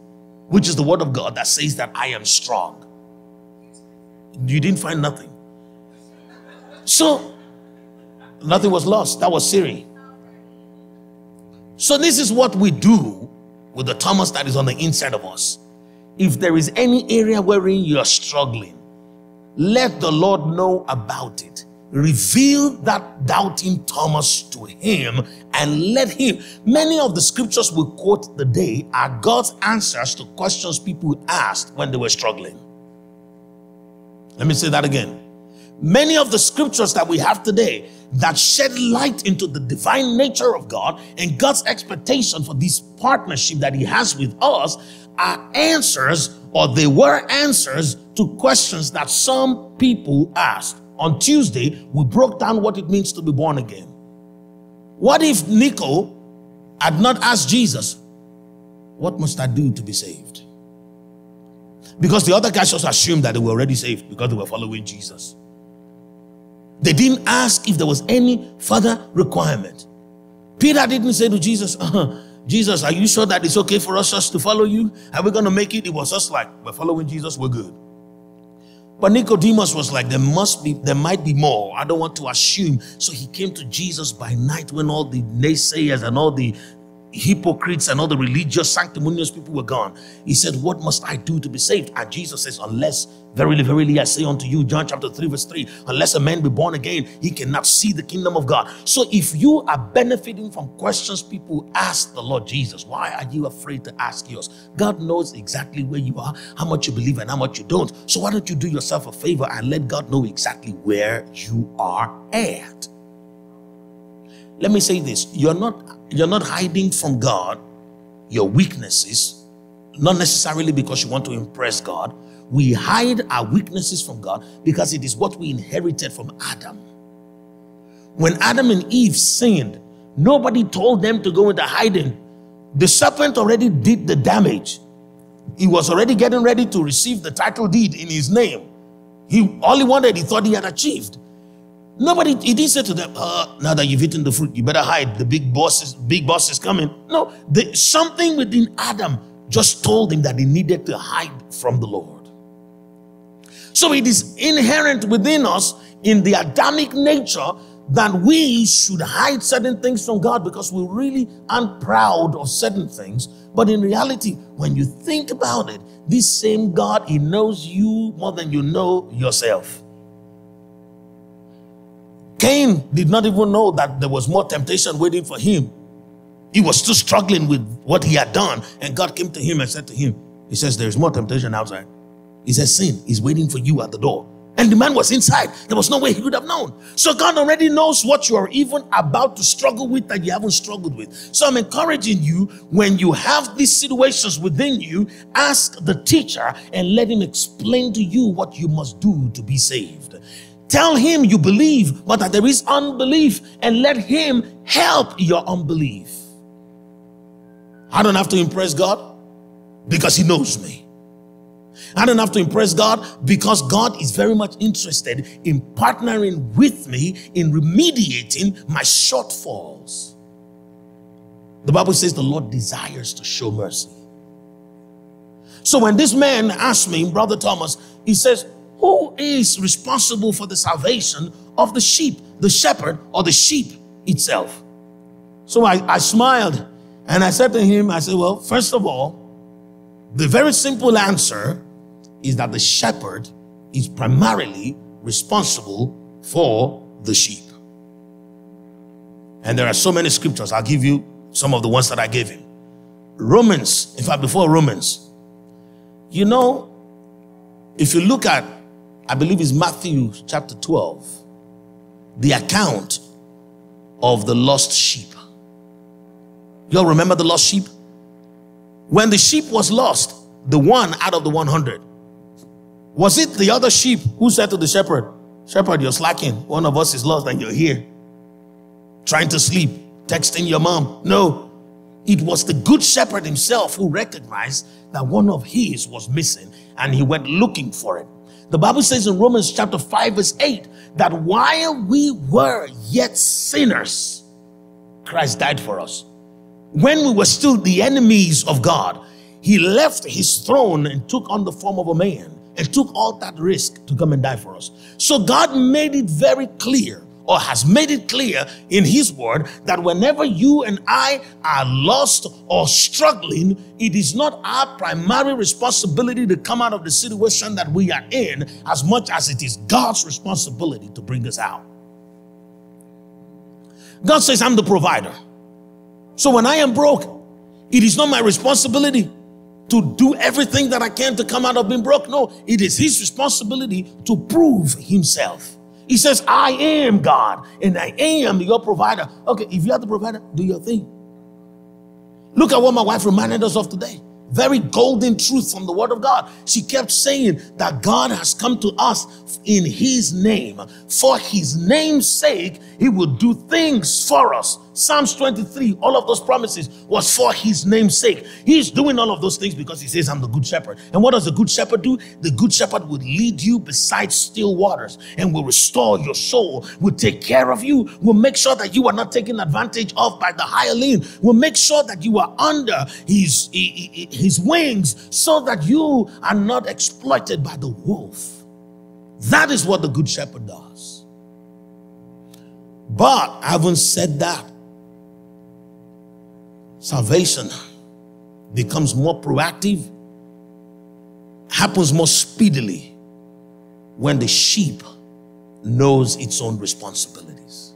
which is the word of God that says that I am strong. You didn't find nothing. So, nothing was lost. That was Siri. So, this is what we do with the Thomas that is on the inside of us if there is any area wherein you are struggling, let the Lord know about it. reveal that doubting Thomas to him and let him. Many of the scriptures we quote today are God's answers to questions people asked when they were struggling. Let me say that again. Many of the scriptures that we have today that shed light into the divine nature of God and God's expectation for this partnership that He has with us are answers, or they were answers to questions that some people asked. On Tuesday, we broke down what it means to be born again. What if Nico had not asked Jesus, What must I do to be saved? Because the other guys just assumed that they were already saved because they were following Jesus. They didn't ask if there was any further requirement. Peter didn't say to Jesus, uh-huh, Jesus, are you sure that it's okay for us just to follow you? Are we going to make it? It was just like, we're following Jesus, we're good. But Nicodemus was like, there must be, there might be more. I don't want to assume. So he came to Jesus by night when all the naysayers and all the hypocrites and all the religious sanctimonious people were gone. He said, What must I do to be saved? And Jesus says, Unless, verily, verily, I say unto you, John chapter 3, verse 3, unless a man be born again, he cannot see the kingdom of God. So if you are benefiting from questions people ask the Lord Jesus, why are you afraid to ask yours? God knows exactly where you are, how much you believe, and how much you don't. So why don't you do yourself a favor and let God know exactly where you are at? Let me say this you're not you're not hiding from God your weaknesses, not necessarily because you want to impress God. We hide our weaknesses from God because it is what we inherited from Adam. When Adam and Eve sinned, nobody told them to go into hiding. The serpent already did the damage. He was already getting ready to receive the title deed in his name. He all he wanted, he thought he had achieved. Nobody, he didn't say to them, uh, now that you've eaten the fruit, you better hide. The big boss is, big boss is coming. No, something within Adam just told him that he needed to hide from the Lord. So it is inherent within us in the Adamic nature that we should hide certain things from God because we really aren't proud of certain things. But in reality, when you think about it, this same God, He knows you more than you know yourself. Cain did not even know that there was more temptation waiting for him. He was still struggling with what he had done. And God came to him and said to him, He says, There's more temptation outside. He says, Sin is waiting for you at the door. And the man was inside. There was no way he could have known. So God already knows what you are even about to struggle with that you haven't struggled with. So I'm encouraging you when you have these situations within you, ask the teacher and let him explain to you what you must do to be saved. Tell him you believe, but that there is unbelief, and let him help your unbelief. I don't have to impress God because he knows me. I don't have to impress God because God is very much interested in partnering with me in remediating my shortfalls. The Bible says the Lord desires to show mercy. So when this man asked me, Brother Thomas, he says, who is responsible for the salvation of the sheep, the shepherd or the sheep itself? So I, I smiled and I said to him, I said, Well, first of all, the very simple answer is that the shepherd is primarily responsible for the sheep. And there are so many scriptures. I'll give you some of the ones that I gave him. Romans, in fact, before Romans, you know, if you look at I believe it's Matthew chapter 12, the account of the lost sheep. Y'all remember the lost sheep? When the sheep was lost, the one out of the 100, was it the other sheep who said to the shepherd, Shepherd, you're slacking. One of us is lost and you're here. Trying to sleep, texting your mom. No, it was the good shepherd himself who recognized that one of his was missing and he went looking for it. The Bible says in Romans chapter 5, verse 8, that while we were yet sinners, Christ died for us. When we were still the enemies of God, he left his throne and took on the form of a man and took all that risk to come and die for us. So God made it very clear or has made it clear in His Word that whenever you and I are lost or struggling, it is not our primary responsibility to come out of the situation that we are in as much as it is God's responsibility to bring us out. God says, I'm the provider. So when I am broke, it is not my responsibility to do everything that I can to come out of being broke. No, it is His responsibility to prove Himself. He says, I am God and I am your provider. Okay, if you are the provider, do your thing. Look at what my wife reminded us of today. Very golden truth from the word of God. She kept saying that God has come to us in his name. For his name's sake, he will do things for us. Psalms 23, all of those promises was for his name's sake. He's doing all of those things because he says, I'm the good shepherd. And what does the good shepherd do? The good shepherd will lead you beside still waters and will restore your soul, will take care of you, will make sure that you are not taken advantage of by the hireling, will make sure that you are under his, his wings so that you are not exploited by the wolf. That is what the good shepherd does. But I haven't said that, salvation becomes more proactive, happens more speedily when the sheep knows its own responsibilities.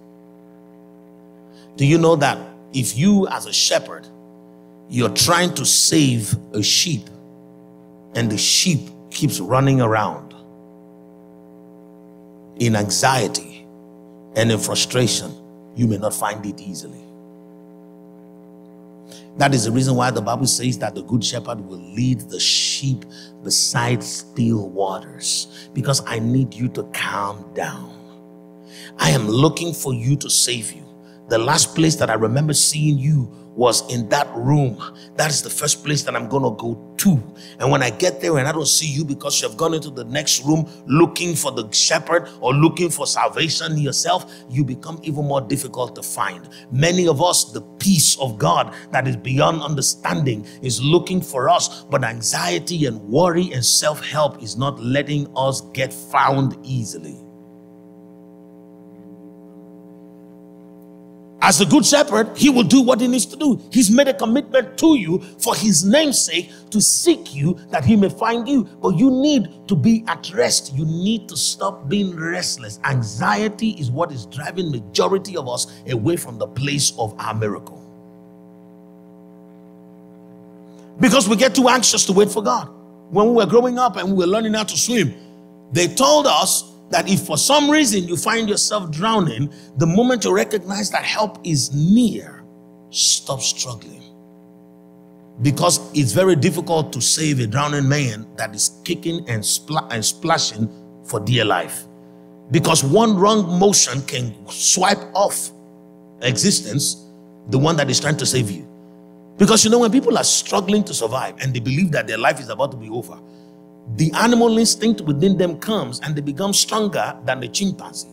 Do you know that if you, as a shepherd, you're trying to save a sheep and the sheep keeps running around in anxiety and in frustration, you may not find it easily. That is the reason why the Bible says that the good shepherd will lead the sheep beside still waters because I need you to calm down. I am looking for you to save you. The last place that I remember seeing you was in that room. That is the first place that I'm going to go to. And when I get there and I don't see you because you have gone into the next room looking for the shepherd or looking for salvation yourself, you become even more difficult to find. Many of us, the peace of God that is beyond understanding is looking for us, but anxiety and worry and self help is not letting us get found easily. As a good shepherd, he will do what he needs to do. He's made a commitment to you for his name's sake to seek you that he may find you. But you need to be at rest. You need to stop being restless. Anxiety is what is driving majority of us away from the place of our miracle. Because we get too anxious to wait for God. When we were growing up and we were learning how to swim, they told us that if for some reason you find yourself drowning, the moment you recognize that help is near, stop struggling. Because it's very difficult to save a drowning man that is kicking and, spl- and splashing for dear life. Because one wrong motion can swipe off existence the one that is trying to save you. Because you know, when people are struggling to survive and they believe that their life is about to be over, the animal instinct within them comes and they become stronger than the chimpanzee.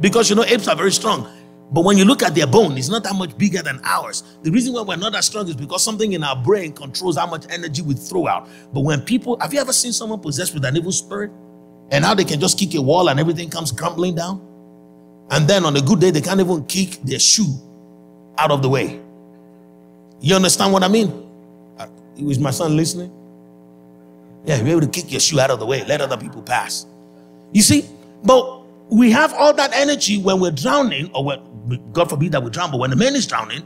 Because you know, apes are very strong. But when you look at their bone, it's not that much bigger than ours. The reason why we're not as strong is because something in our brain controls how much energy we throw out. But when people, have you ever seen someone possessed with an evil spirit? And how they can just kick a wall and everything comes crumbling down? And then on a good day, they can't even kick their shoe out of the way. You understand what I mean? Uh, is my son listening? Yeah, be able to kick your shoe out of the way, let other people pass. You see, but we have all that energy when we're drowning, or when, God forbid that we drown, but when the man is drowning,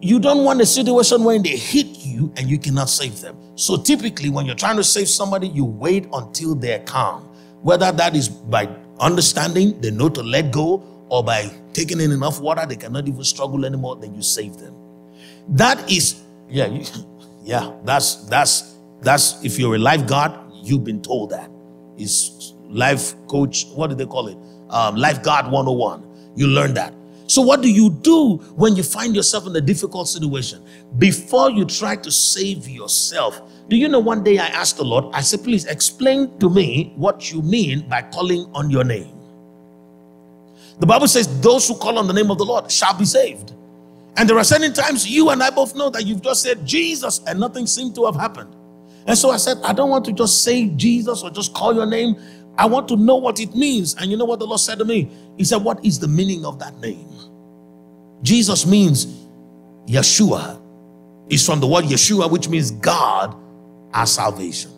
you don't want a situation where they hit you and you cannot save them. So typically, when you're trying to save somebody, you wait until they're calm. Whether that is by understanding, they know to let go, or by taking in enough water, they cannot even struggle anymore, then you save them. That is, yeah, you, yeah, that's that's that's if you're a lifeguard, you've been told that. Is life coach, what do they call it? Um, lifeguard 101. You learn that. So, what do you do when you find yourself in a difficult situation? Before you try to save yourself, do you know one day I asked the Lord, I said, please explain to me what you mean by calling on your name. The Bible says, those who call on the name of the Lord shall be saved. And there are certain times you and I both know that you've just said Jesus and nothing seemed to have happened. And so I said, I don't want to just say Jesus or just call your name. I want to know what it means. And you know what the Lord said to me? He said, What is the meaning of that name? Jesus means Yeshua. It's from the word Yeshua, which means God, our salvation.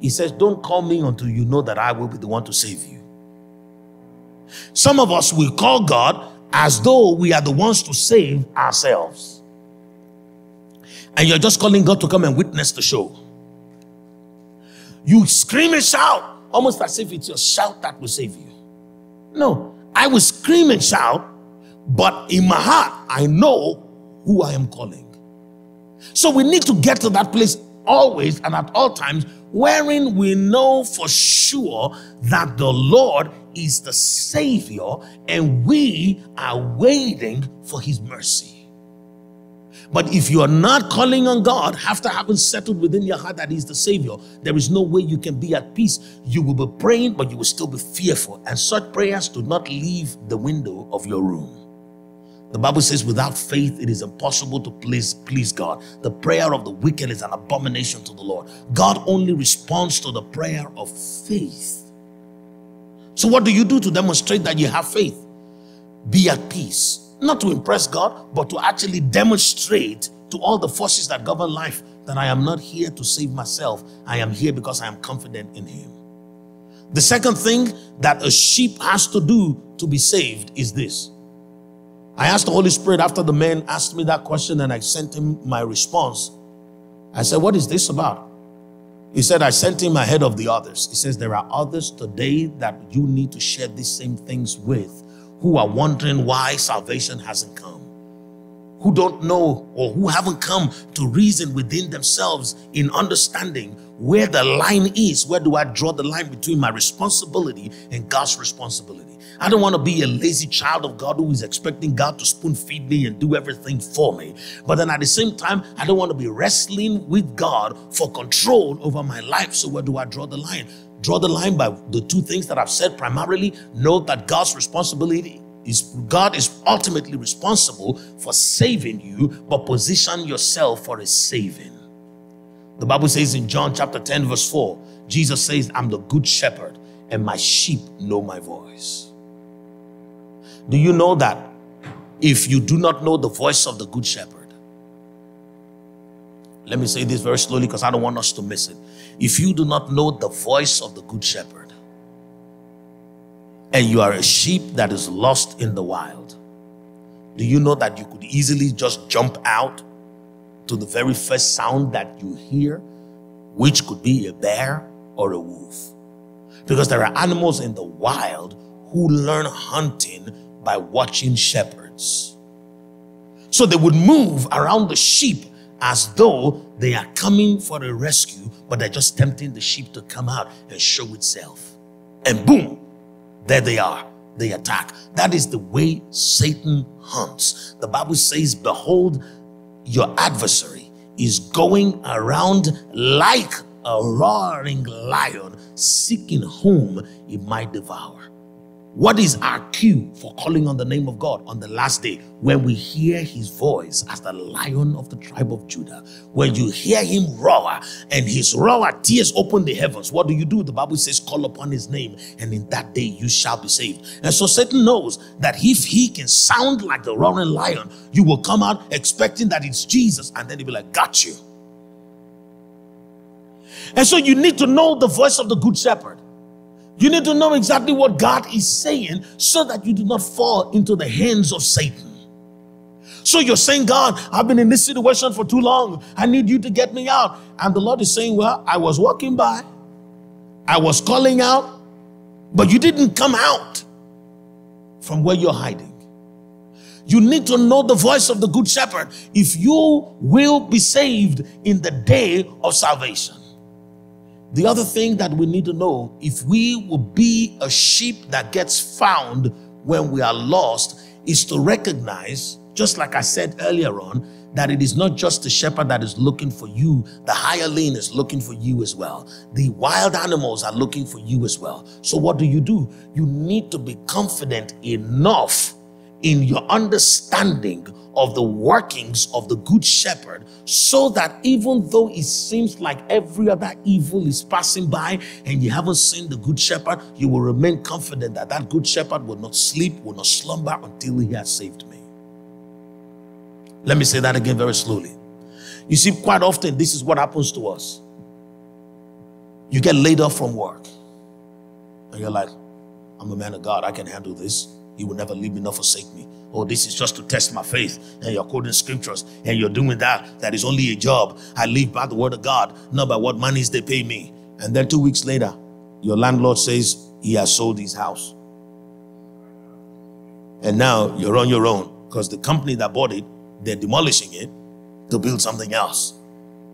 He says, Don't call me until you know that I will be the one to save you. Some of us will call God as though we are the ones to save ourselves. And you're just calling God to come and witness the show. You scream and shout, almost as if it's your shout that will save you. No, I will scream and shout, but in my heart, I know who I am calling. So we need to get to that place always and at all times wherein we know for sure that the Lord is the Savior and we are waiting for His mercy. But if you are not calling on God after having settled within your heart that He's the Savior, there is no way you can be at peace. You will be praying, but you will still be fearful. And such prayers do not leave the window of your room. The Bible says, without faith, it is impossible to please, please God. The prayer of the wicked is an abomination to the Lord. God only responds to the prayer of faith. So, what do you do to demonstrate that you have faith? Be at peace. Not to impress God, but to actually demonstrate to all the forces that govern life that I am not here to save myself. I am here because I am confident in Him. The second thing that a sheep has to do to be saved is this I asked the Holy Spirit after the man asked me that question and I sent him my response. I said, What is this about? He said, I sent him ahead of the others. He says, There are others today that you need to share these same things with who are wondering why salvation hasn't come, who don't know or who haven't come to reason within themselves in understanding where the line is. Where do I draw the line between my responsibility and God's responsibility? I don't want to be a lazy child of God who is expecting God to spoon feed me and do everything for me. But then at the same time, I don't want to be wrestling with God for control over my life. So where do I draw the line? Draw the line by the two things that I've said primarily. Note that God's responsibility is God is ultimately responsible for saving you, but position yourself for a saving. The Bible says in John chapter 10, verse 4, Jesus says, I'm the good shepherd, and my sheep know my voice. Do you know that if you do not know the voice of the Good Shepherd, let me say this very slowly because I don't want us to miss it. If you do not know the voice of the Good Shepherd, and you are a sheep that is lost in the wild, do you know that you could easily just jump out to the very first sound that you hear, which could be a bear or a wolf? Because there are animals in the wild who learn hunting by watching shepherds. So they would move around the sheep as though they are coming for a rescue, but they're just tempting the sheep to come out and show itself. And boom, there they are. They attack. That is the way Satan hunts. The Bible says, Behold, your adversary is going around like a roaring lion, seeking whom he might devour. What is our cue for calling on the name of God on the last day? When we hear his voice as the lion of the tribe of Judah, when you hear him roar and his roar tears open the heavens, what do you do? The Bible says, Call upon his name, and in that day you shall be saved. And so Satan knows that if he can sound like the roaring lion, you will come out expecting that it's Jesus, and then he'll be like, Got you. And so you need to know the voice of the good shepherd. You need to know exactly what God is saying so that you do not fall into the hands of Satan. So you're saying, God, I've been in this situation for too long. I need you to get me out. And the Lord is saying, Well, I was walking by, I was calling out, but you didn't come out from where you're hiding. You need to know the voice of the Good Shepherd if you will be saved in the day of salvation. The other thing that we need to know if we will be a sheep that gets found when we are lost is to recognize, just like I said earlier on, that it is not just the shepherd that is looking for you, the hireling is looking for you as well. The wild animals are looking for you as well. So, what do you do? You need to be confident enough in your understanding of the workings of the good shepherd so that even though it seems like every other evil is passing by and you haven't seen the good shepherd you will remain confident that that good shepherd will not sleep will not slumber until he has saved me. Let me say that again very slowly. You see quite often this is what happens to us. You get laid off from work and you're like i'm a man of god. I can handle this. He will never leave me nor forsake me oh, this is just to test my faith, and you're quoting scriptures, and you're doing that. That is only a job. I live by the word of God, not by what monies they pay me. And then two weeks later, your landlord says he has sold his house. And now you're on your own because the company that bought it, they're demolishing it to build something else.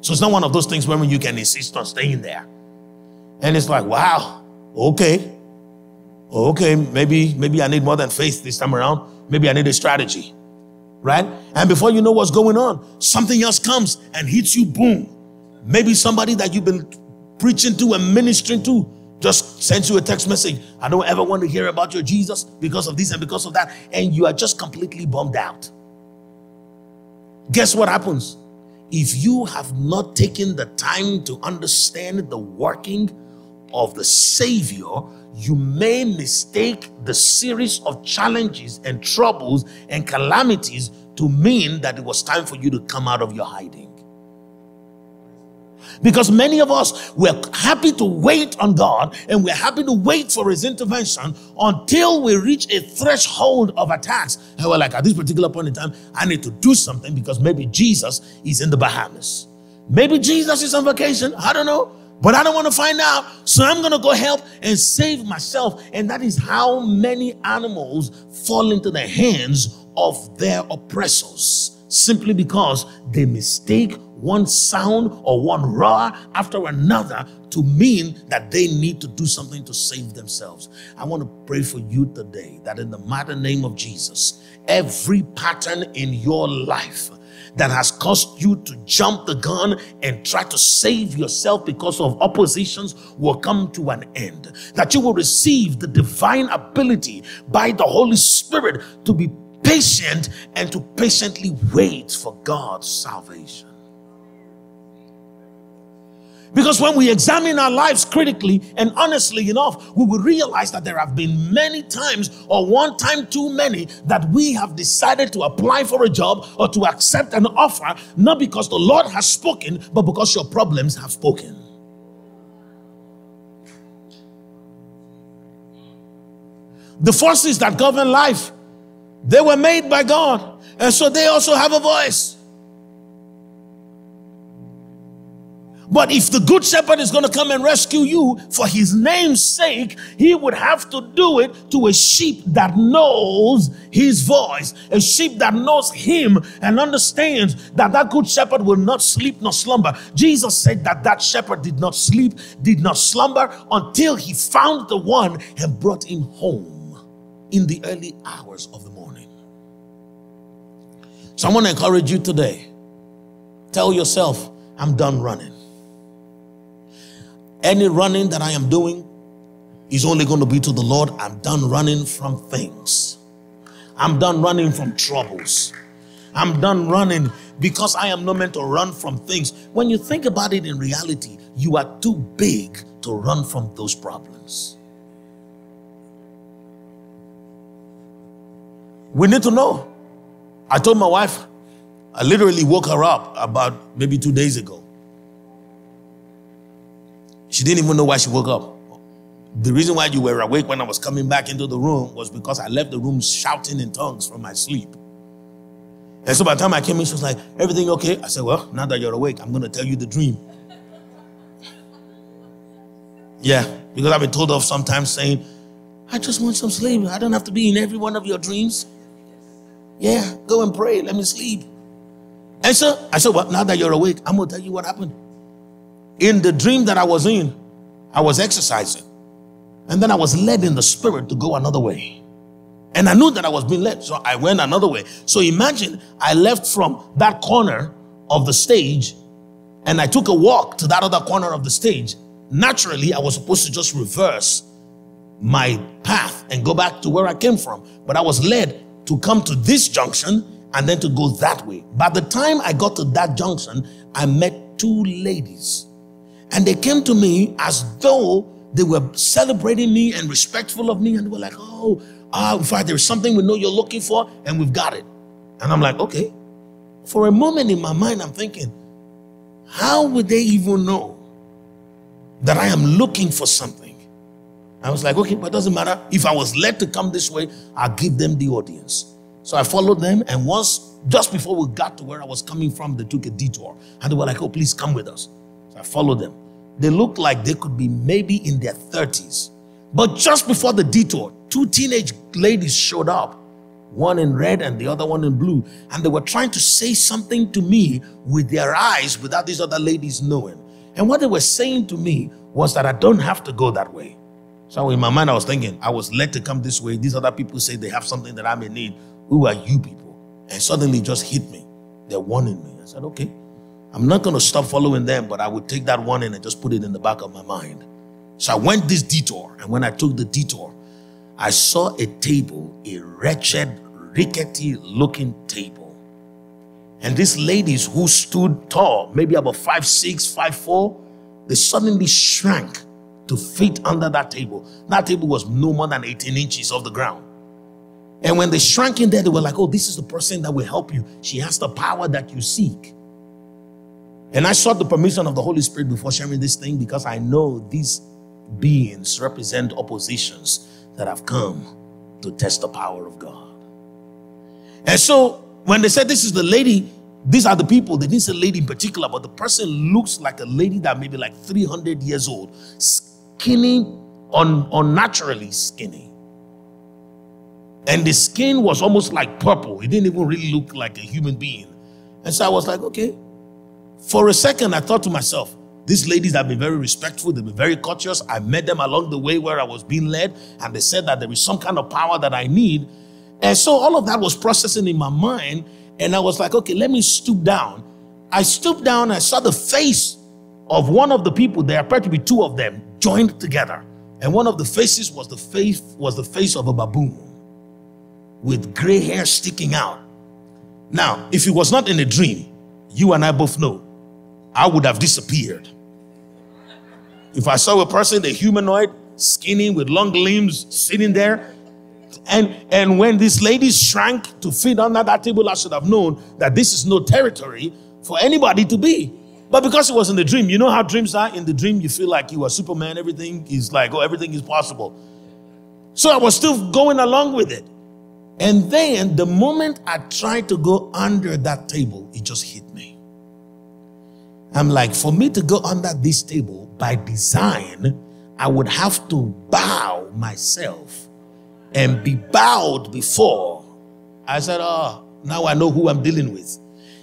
So it's not one of those things where you can insist on staying there. And it's like, wow, okay. Okay, maybe, maybe I need more than faith this time around. Maybe I need a strategy. Right? And before you know what's going on, something else comes and hits you, boom. Maybe somebody that you've been preaching to and ministering to just sends you a text message. I don't ever want to hear about your Jesus because of this and because of that. And you are just completely bummed out. Guess what happens? If you have not taken the time to understand the working of the Savior, you may mistake the series of challenges and troubles and calamities to mean that it was time for you to come out of your hiding. Because many of us, we're happy to wait on God and we're happy to wait for His intervention until we reach a threshold of attacks. And we're like, at this particular point in time, I need to do something because maybe Jesus is in the Bahamas. Maybe Jesus is on vacation. I don't know. But I don't want to find out. So I'm going to go help and save myself. And that is how many animals fall into the hands of their oppressors simply because they mistake one sound or one roar after another to mean that they need to do something to save themselves. I want to pray for you today that in the mighty name of Jesus, every pattern in your life that has caused you to jump the gun and try to save yourself because of oppositions will come to an end. That you will receive the divine ability by the Holy Spirit to be patient and to patiently wait for God's salvation. Because when we examine our lives critically and honestly enough, we will realize that there have been many times, or one time too many, that we have decided to apply for a job or to accept an offer, not because the Lord has spoken, but because your problems have spoken. The forces that govern life, they were made by God, and so they also have a voice. But if the good shepherd is going to come and rescue you for his name's sake, he would have to do it to a sheep that knows his voice, a sheep that knows him and understands that that good shepherd will not sleep nor slumber. Jesus said that that shepherd did not sleep, did not slumber until he found the one and brought him home in the early hours of the morning. So I want to encourage you today. Tell yourself, I'm done running. Any running that I am doing is only going to be to the Lord. I'm done running from things. I'm done running from troubles. I'm done running because I am not meant to run from things. When you think about it in reality, you are too big to run from those problems. We need to know. I told my wife, I literally woke her up about maybe two days ago. She didn't even know why she woke up. The reason why you were awake when I was coming back into the room was because I left the room shouting in tongues from my sleep. And so by the time I came in, she was like, Everything okay? I said, Well, now that you're awake, I'm going to tell you the dream. Yeah, because I've been told off sometimes saying, I just want some sleep. I don't have to be in every one of your dreams. Yeah, go and pray. Let me sleep. And so I said, Well, now that you're awake, I'm going to tell you what happened in the dream that I was in, I was exercising. And then I was led in the spirit to go another way. And I knew that I was being led. So I went another way. So imagine I left from that corner of the stage and I took a walk to that other corner of the stage. Naturally, I was supposed to just reverse my path and go back to where I came from. But I was led to come to this junction and then to go that way. By the time I got to that junction, I met two ladies and they came to me as though they were celebrating me and respectful of me. And they were like, oh, uh, in fact, there's something we know you're looking for, and we've got it. And I'm like, okay. For a moment in my mind, I'm thinking, how would they even know that I am looking for something? I was like, okay, but it doesn't matter. If I was led to come this way, I'll give them the audience. So I followed them, and once, just before we got to where I was coming from, they took a detour. And they were like, oh, please come with us. So I followed them. They looked like they could be maybe in their 30s. But just before the detour, two teenage ladies showed up, one in red and the other one in blue. And they were trying to say something to me with their eyes without these other ladies knowing. And what they were saying to me was that I don't have to go that way. So in my mind, I was thinking, I was led to come this way. These other people say they have something that I may need. Who are you people? And suddenly it just hit me. They're warning me. I said, okay. I'm not going to stop following them, but I would take that warning and just put it in the back of my mind. So I went this detour. And when I took the detour, I saw a table, a wretched, rickety looking table. And these ladies who stood tall, maybe about five, six, five, four, they suddenly shrank to fit under that table. That table was no more than 18 inches off the ground. And when they shrank in there, they were like, oh, this is the person that will help you. She has the power that you seek. And I sought the permission of the Holy Spirit before sharing this thing because I know these beings represent oppositions that have come to test the power of God. And so when they said this is the lady, these are the people, they didn't say lady in particular, but the person looks like a lady that may be like 300 years old, skinny, un, unnaturally skinny. And the skin was almost like purple. It didn't even really look like a human being. And so I was like, okay. For a second, I thought to myself, these ladies have been very respectful, they've been very courteous. I met them along the way where I was being led, and they said that there is some kind of power that I need. And so all of that was processing in my mind, and I was like, okay, let me stoop down. I stooped down, I saw the face of one of the people, there appeared to be two of them joined together. And one of the faces was the face was the face of a baboon with gray hair sticking out. Now, if it was not in a dream, you and I both know I would have disappeared. If I saw a person, a humanoid, skinny with long limbs, sitting there, and and when this lady shrank to fit under that table, I should have known that this is no territory for anybody to be. But because it was in the dream, you know how dreams are? In the dream, you feel like you are Superman, everything is like, oh, everything is possible. So I was still going along with it. And then the moment I tried to go under that table, it just hit me. I'm like, for me to go under this table by design, I would have to bow myself and be bowed before. I said, oh, now I know who I'm dealing with.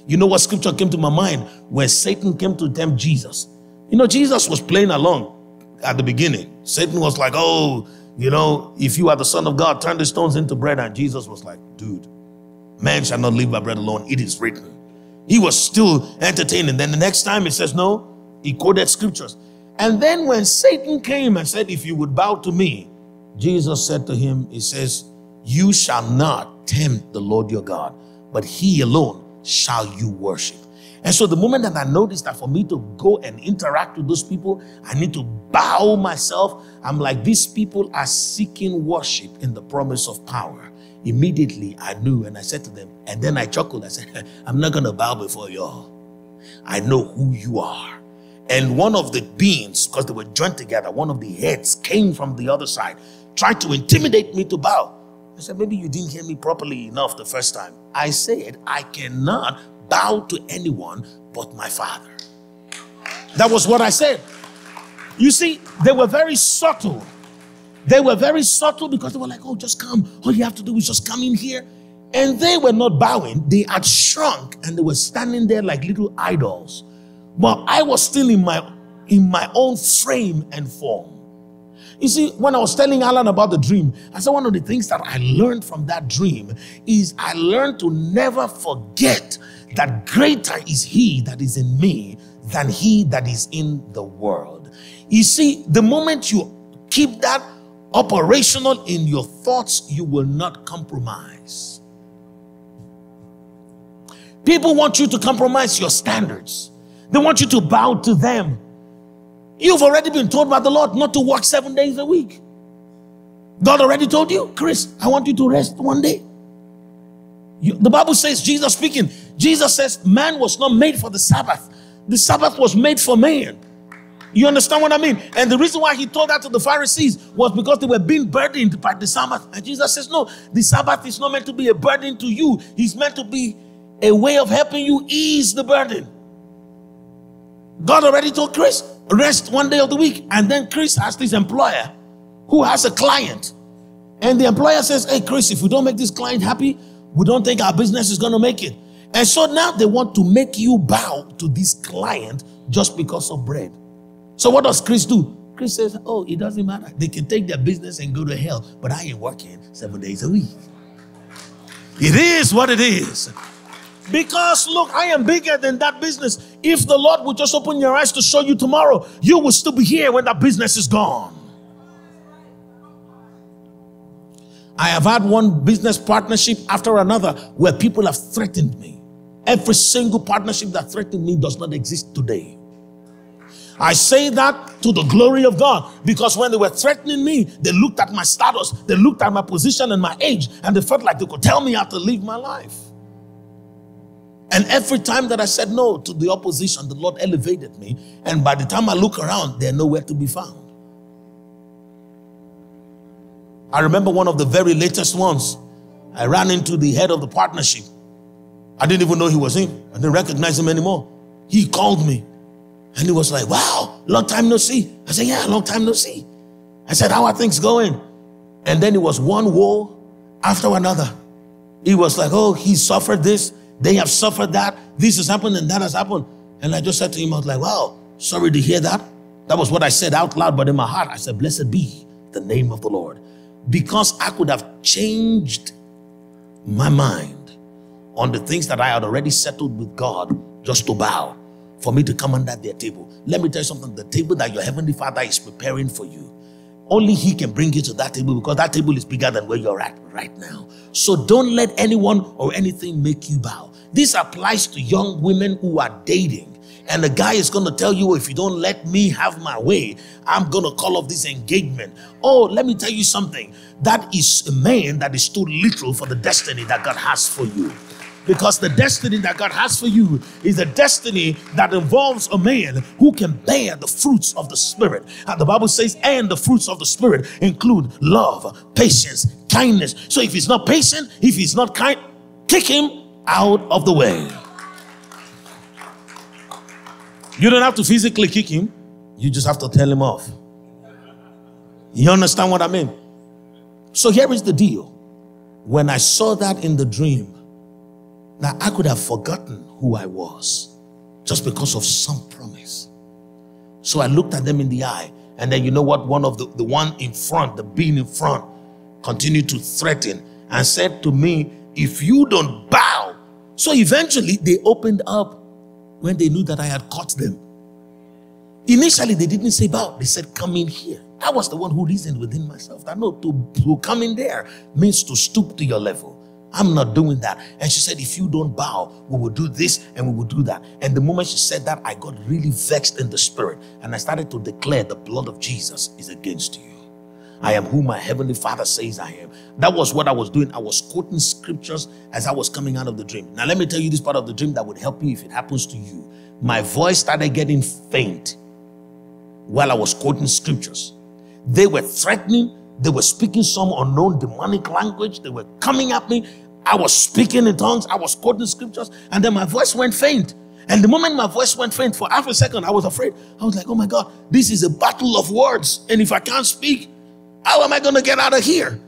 You know what scripture came to my mind? Where Satan came to tempt Jesus. You know, Jesus was playing along at the beginning. Satan was like, oh, you know, if you are the Son of God, turn the stones into bread. And Jesus was like, dude, man shall not live by bread alone. It is written. He was still entertaining. Then the next time he says, No, he quoted scriptures. And then when Satan came and said, If you would bow to me, Jesus said to him, He says, You shall not tempt the Lord your God, but he alone shall you worship. And so the moment that I noticed that for me to go and interact with those people, I need to bow myself. I'm like, these people are seeking worship in the promise of power. Immediately I knew and I said to them, and then I chuckled. I said, I'm not going to bow before y'all. I know who you are. And one of the beings, because they were joined together, one of the heads came from the other side, tried to intimidate me to bow. I said, maybe you didn't hear me properly enough the first time. I said, I cannot bow to anyone but my father. That was what I said. You see, they were very subtle they were very subtle because they were like, oh, just come. All you have to do is just come in here. And they were not bowing, they had shrunk and they were standing there like little idols. But I was still in my in my own frame and form. You see, when I was telling Alan about the dream, I said one of the things that I learned from that dream is I learned to never forget that greater is he that is in me than he that is in the world. You see, the moment you keep that operational in your thoughts, you will not compromise. People want you to compromise your standards, they want you to bow to them. You've already been told by the Lord not to work seven days a week. God already told you, Chris, I want you to rest one day. You, the Bible says, Jesus speaking, Jesus says, man was not made for the Sabbath, the Sabbath was made for man. You understand what I mean? And the reason why he told that to the Pharisees was because they were being burdened by the Sabbath. And Jesus says, No, the Sabbath is not meant to be a burden to you, it's meant to be a way of helping you ease the burden. God already told Chris, rest one day of the week. And then Chris has this employer who has a client. And the employer says, Hey, Chris, if we don't make this client happy, we don't think our business is going to make it. And so now they want to make you bow to this client just because of bread. So what does Chris do? Chris says, Oh, it doesn't matter. They can take their business and go to hell, but I ain't working seven days a week. It is what it is. Because look, I am bigger than that business. If the Lord would just open your eyes to show you tomorrow, you will still be here when that business is gone. I have had one business partnership after another where people have threatened me. Every single partnership that threatened me does not exist today. I say that to the glory of God because when they were threatening me, they looked at my status, they looked at my position and my age, and they felt like they could tell me how to live my life. And every time that I said no to the opposition, the Lord elevated me. And by the time I look around, they're nowhere to be found. I remember one of the very latest ones. I ran into the head of the partnership. I didn't even know he was him. I didn't recognize him anymore. He called me and he was like, Wow, long time no see. I said, Yeah, long time no see. I said, How are things going? And then it was one war after another. He was like, Oh, he suffered this, they have suffered that, this has happened and that has happened. And I just said to him, I was like, Wow, sorry to hear that. That was what I said out loud, but in my heart, I said, Blessed be the name of the Lord. Because I could have changed my mind on the things that I had already settled with God just to bow for me to come under their table. Let me tell you something the table that your heavenly Father is preparing for you, only He can bring you to that table because that table is bigger than where you're at right now. So don't let anyone or anything make you bow. This applies to young women who are dating. And the guy is going to tell you, if you don't let me have my way, I'm going to call off this engagement. Oh, let me tell you something. That is a man that is too little for the destiny that God has for you. Because the destiny that God has for you is a destiny that involves a man who can bear the fruits of the Spirit. And the Bible says, and the fruits of the Spirit include love, patience, kindness. So if he's not patient, if he's not kind, kick him out of the way. You don't have to physically kick him, you just have to tell him off. You understand what I mean? So here is the deal. When I saw that in the dream, now, I could have forgotten who I was just because of some promise. So I looked at them in the eye. And then you know what? One of the, the one in front, the being in front, continued to threaten and said to me, If you don't bow. So eventually they opened up when they knew that I had caught them. Initially, they didn't say bow, they said, Come in here. I was the one who reasoned within myself that no, to, to come in there means to stoop to your level. I'm not doing that. And she said, If you don't bow, we will do this and we will do that. And the moment she said that, I got really vexed in the spirit. And I started to declare, The blood of Jesus is against you. I am who my heavenly Father says I am. That was what I was doing. I was quoting scriptures as I was coming out of the dream. Now, let me tell you this part of the dream that would help you if it happens to you. My voice started getting faint while I was quoting scriptures. They were threatening, they were speaking some unknown demonic language. They were coming at me. I was speaking in tongues. I was quoting scriptures. And then my voice went faint. And the moment my voice went faint, for half a second, I was afraid. I was like, oh my God, this is a battle of words. And if I can't speak, how am I going to get out of here?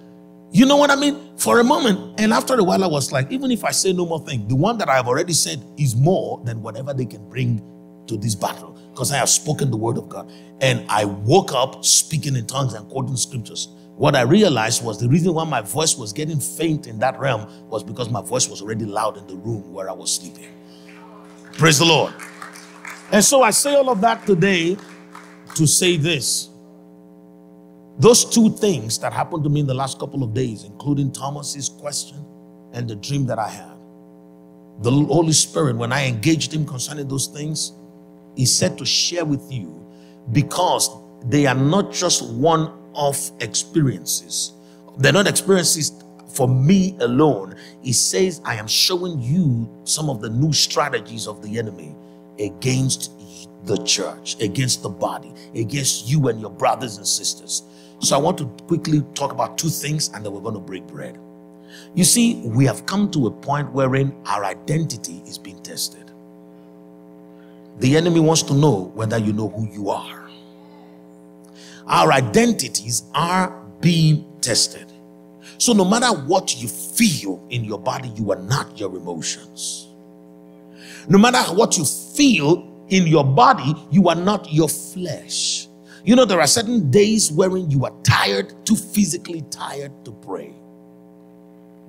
You know what I mean? For a moment. And after a while, I was like, even if I say no more thing, the one that I have already said is more than whatever they can bring to this battle because I have spoken the word of God. And I woke up speaking in tongues and quoting scriptures. What I realized was the reason why my voice was getting faint in that realm was because my voice was already loud in the room where I was sleeping. Praise the Lord. And so I say all of that today to say this. Those two things that happened to me in the last couple of days, including Thomas's question and the dream that I had. The Holy Spirit, when I engaged him concerning those things, he said to share with you because they are not just one off experiences. They're not experiences for me alone. He says, I am showing you some of the new strategies of the enemy. against the church, against the body, against you and your brothers and sisters. So I want to quickly talk about two things and then we're going to break bread. You see, we have come to a point wherein our identity is being tested. The enemy wants to know whether you know who you are. Our identities are being tested. So, no matter what you feel in your body, you are not your emotions. No matter what you feel in your body, you are not your flesh. You know, there are certain days wherein you are tired, too physically tired to pray.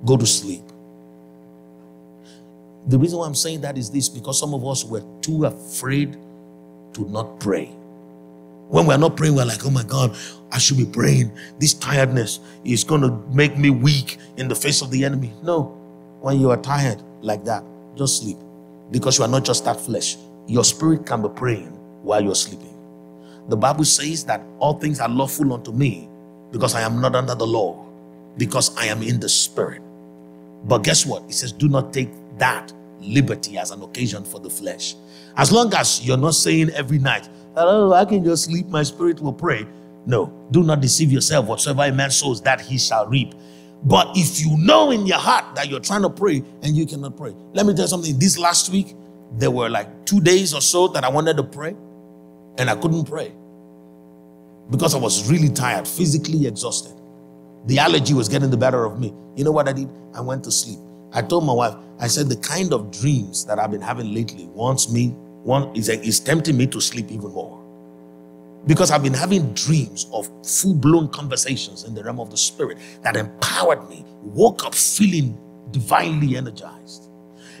Go to sleep. The reason why I'm saying that is this because some of us were too afraid to not pray. When we're not praying, we're like, oh my God, I should be praying. This tiredness is going to make me weak in the face of the enemy. No. When you are tired like that, just sleep. Because you are not just that flesh. Your spirit can be praying while you're sleeping. The Bible says that all things are lawful unto me because I am not under the law, because I am in the spirit. But guess what? It says, do not take that liberty as an occasion for the flesh. As long as you're not saying every night, oh, I can just sleep, my spirit will pray. No, do not deceive yourself. Whatsoever a man sows, that he shall reap. But if you know in your heart that you're trying to pray and you cannot pray, let me tell you something. This last week, there were like two days or so that I wanted to pray and I couldn't pray because I was really tired, physically exhausted. The allergy was getting the better of me. You know what I did? I went to sleep. I told my wife, I said, the kind of dreams that I've been having lately wants me, one is, is tempting me to sleep even more. Because I've been having dreams of full blown conversations in the realm of the spirit that empowered me, woke up feeling divinely energized.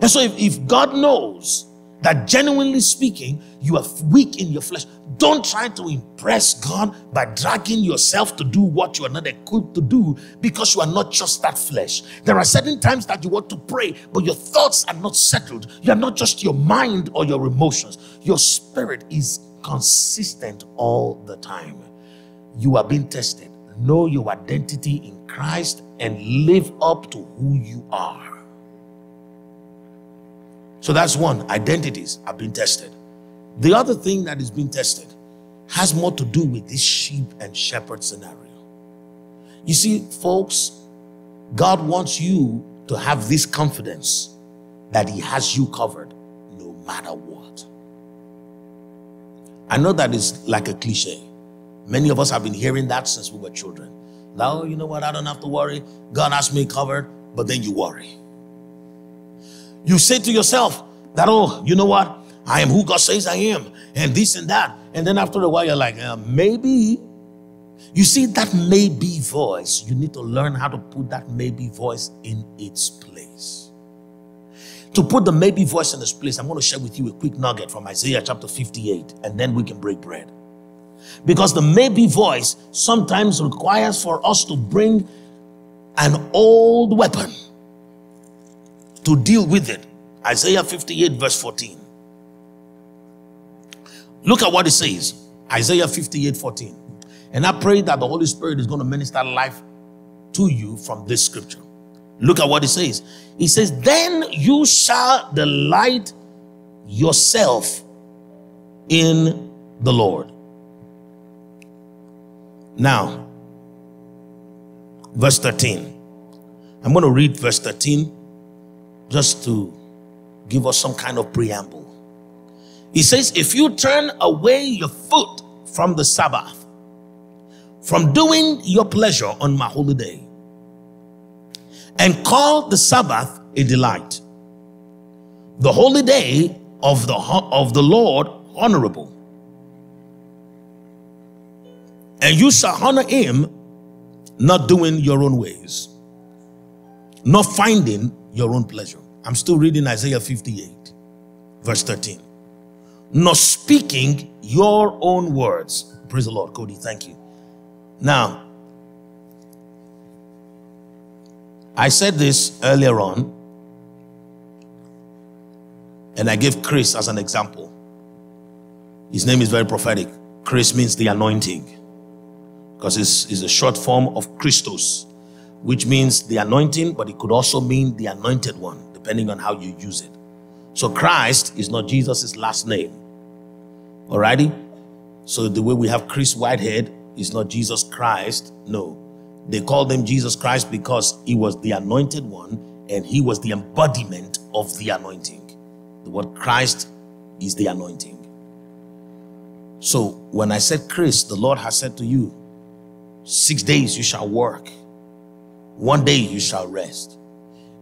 And so, if, if God knows that genuinely speaking, you are weak in your flesh. Don't try to impress God by dragging yourself to do what you are not equipped to do because you are not just that flesh. There are certain times that you want to pray, but your thoughts are not settled. You are not just your mind or your emotions, your spirit is consistent all the time. You are being tested. Know your identity in Christ and live up to who you are. So that's one. Identities are being tested. The other thing that is being tested has more to do with this sheep and shepherd scenario. You see, folks, God wants you to have this confidence that He has you covered no matter what. I know that is like a cliche. Many of us have been hearing that since we were children. Now, oh, you know what? I don't have to worry. God has me covered, but then you worry. You say to yourself that, oh, you know what? I am who God says I am, and this and that. And then after a while, you're like, uh, maybe. You see, that maybe voice, you need to learn how to put that maybe voice in its place. To put the maybe voice in its place, I'm going to share with you a quick nugget from Isaiah chapter 58, and then we can break bread. Because the maybe voice sometimes requires for us to bring an old weapon to deal with it. Isaiah 58, verse 14. Look at what it says. Isaiah 58, 14. And I pray that the Holy Spirit is going to minister life to you from this scripture. Look at what it says. It says, Then you shall delight yourself in the Lord. Now, verse 13. I'm going to read verse 13 just to give us some kind of preamble. He says, If you turn away your foot from the Sabbath, from doing your pleasure on my holy day, and call the Sabbath a delight, the holy day of the, of the Lord honorable, and you shall honor him not doing your own ways, not finding your own pleasure. I'm still reading Isaiah 58, verse 13. Not speaking your own words. Praise the Lord, Cody. Thank you. Now, I said this earlier on, and I gave Chris as an example. His name is very prophetic. Chris means the anointing because it's, it's a short form of Christos, which means the anointing, but it could also mean the anointed one depending on how you use it. So Christ is not Jesus' last name. Alrighty? So the way we have Chris Whitehead is not Jesus Christ. No. They called him Jesus Christ because he was the anointed one and he was the embodiment of the anointing. The word Christ is the anointing. So when I said Chris, the Lord has said to you, six days you shall work, one day you shall rest.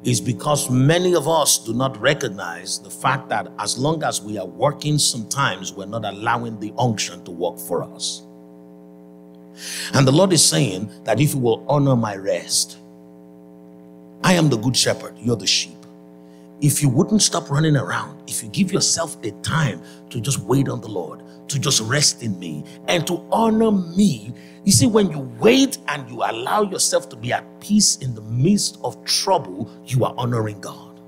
Is because many of us do not recognize the fact that as long as we are working, sometimes we're not allowing the unction to work for us. And the Lord is saying that if you will honor my rest, I am the good shepherd, you're the sheep. If you wouldn't stop running around, if you give yourself a time to just wait on the Lord, to just rest in me, and to honor me, you see, when you wait and you allow yourself to be at peace in the midst of trouble, you are honoring God.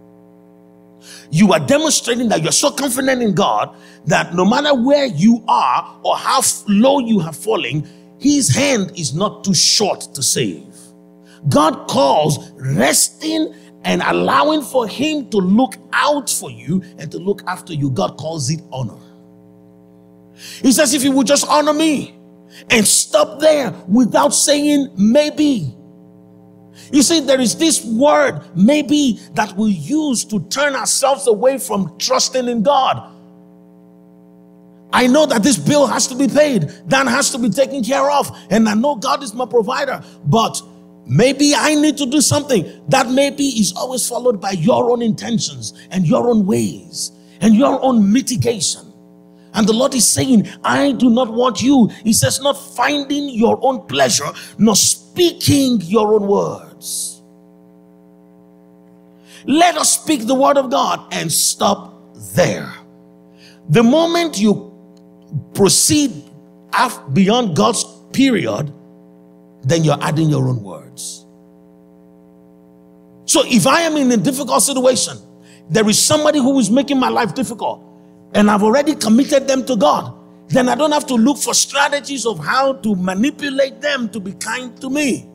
You are demonstrating that you're so confident in God that no matter where you are or how low you have fallen, His hand is not too short to save. God calls resting and allowing for Him to look out for you and to look after you. God calls it honor. He says, if you would just honor me and stop there without saying maybe. You see, there is this word, maybe, that we use to turn ourselves away from trusting in God. I know that this bill has to be paid, that has to be taken care of, and I know God is my provider, but Maybe I need to do something. That maybe is always followed by your own intentions and your own ways and your own mitigation. And the Lord is saying, I do not want you. He says, not finding your own pleasure, nor speaking your own words. Let us speak the word of God and stop there. The moment you proceed beyond God's period, then you're adding your own words. So if I am in a difficult situation, there is somebody who is making my life difficult, and I've already committed them to God, then I don't have to look for strategies of how to manipulate them to be kind to me.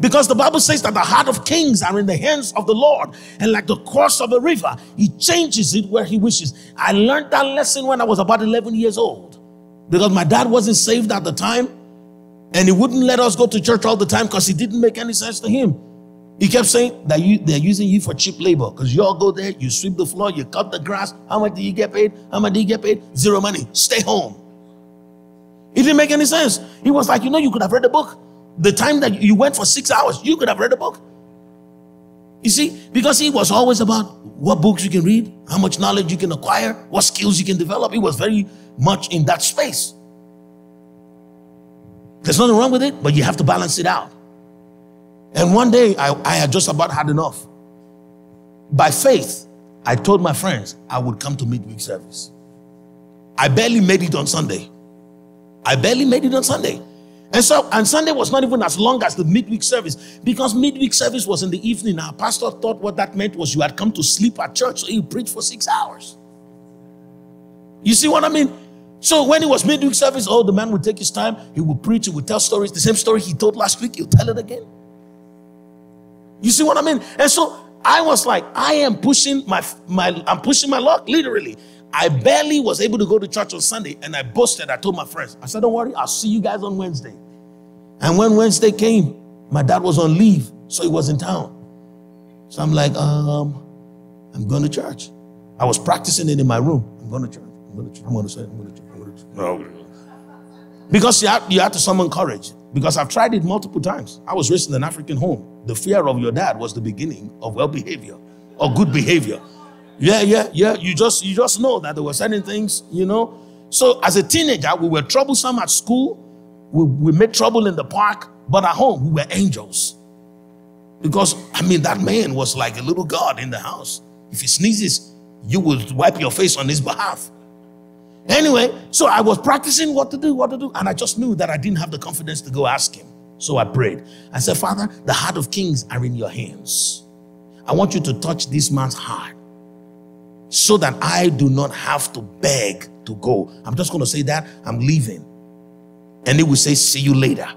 Because the Bible says that the heart of kings are in the hands of the Lord, and like the course of a river, He changes it where He wishes. I learned that lesson when I was about 11 years old because my dad wasn't saved at the time. And he wouldn't let us go to church all the time because it didn't make any sense to him. He kept saying that you, they're using you for cheap labor because you all go there, you sweep the floor, you cut the grass. How much do you get paid? How much do you get paid? Zero money. Stay home. It didn't make any sense. He was like, you know, you could have read the book. The time that you went for six hours, you could have read a book. You see, because he was always about what books you can read, how much knowledge you can acquire, what skills you can develop. He was very much in that space. There's nothing wrong with it, but you have to balance it out. And one day, I, I had just about had enough. By faith, I told my friends I would come to midweek service. I barely made it on Sunday. I barely made it on Sunday. And so, and Sunday was not even as long as the midweek service because midweek service was in the evening. Our pastor thought what that meant was you had come to sleep at church, so he preached for six hours. You see what I mean? So when he was midweek service, oh, the man would take his time. He would preach. He would tell stories. The same story he told last week, he'll tell it again. You see what I mean? And so I was like, I am pushing my, my I'm pushing my luck, literally. I barely was able to go to church on Sunday and I boasted. I told my friends, I said, don't worry, I'll see you guys on Wednesday. And when Wednesday came, my dad was on leave, so he was in town. So I'm like, um, I'm going to church. I was practicing it in my room. I'm going to church. I'm going to church. I'm going to say, I'm going to church. No. Because you have, you have to summon courage. Because I've tried it multiple times. I was raised in an African home. The fear of your dad was the beginning of well behavior or good behavior. Yeah, yeah, yeah. You just you just know that there were certain things, you know. So as a teenager, we were troublesome at school. We, we made trouble in the park, but at home we were angels. Because I mean that man was like a little god in the house. If he sneezes, you would wipe your face on his behalf. Anyway, so I was practicing what to do, what to do, and I just knew that I didn't have the confidence to go ask him. So I prayed. I said, Father, the heart of kings are in your hands. I want you to touch this man's heart so that I do not have to beg to go. I'm just going to say that I'm leaving. And he will say, See you later.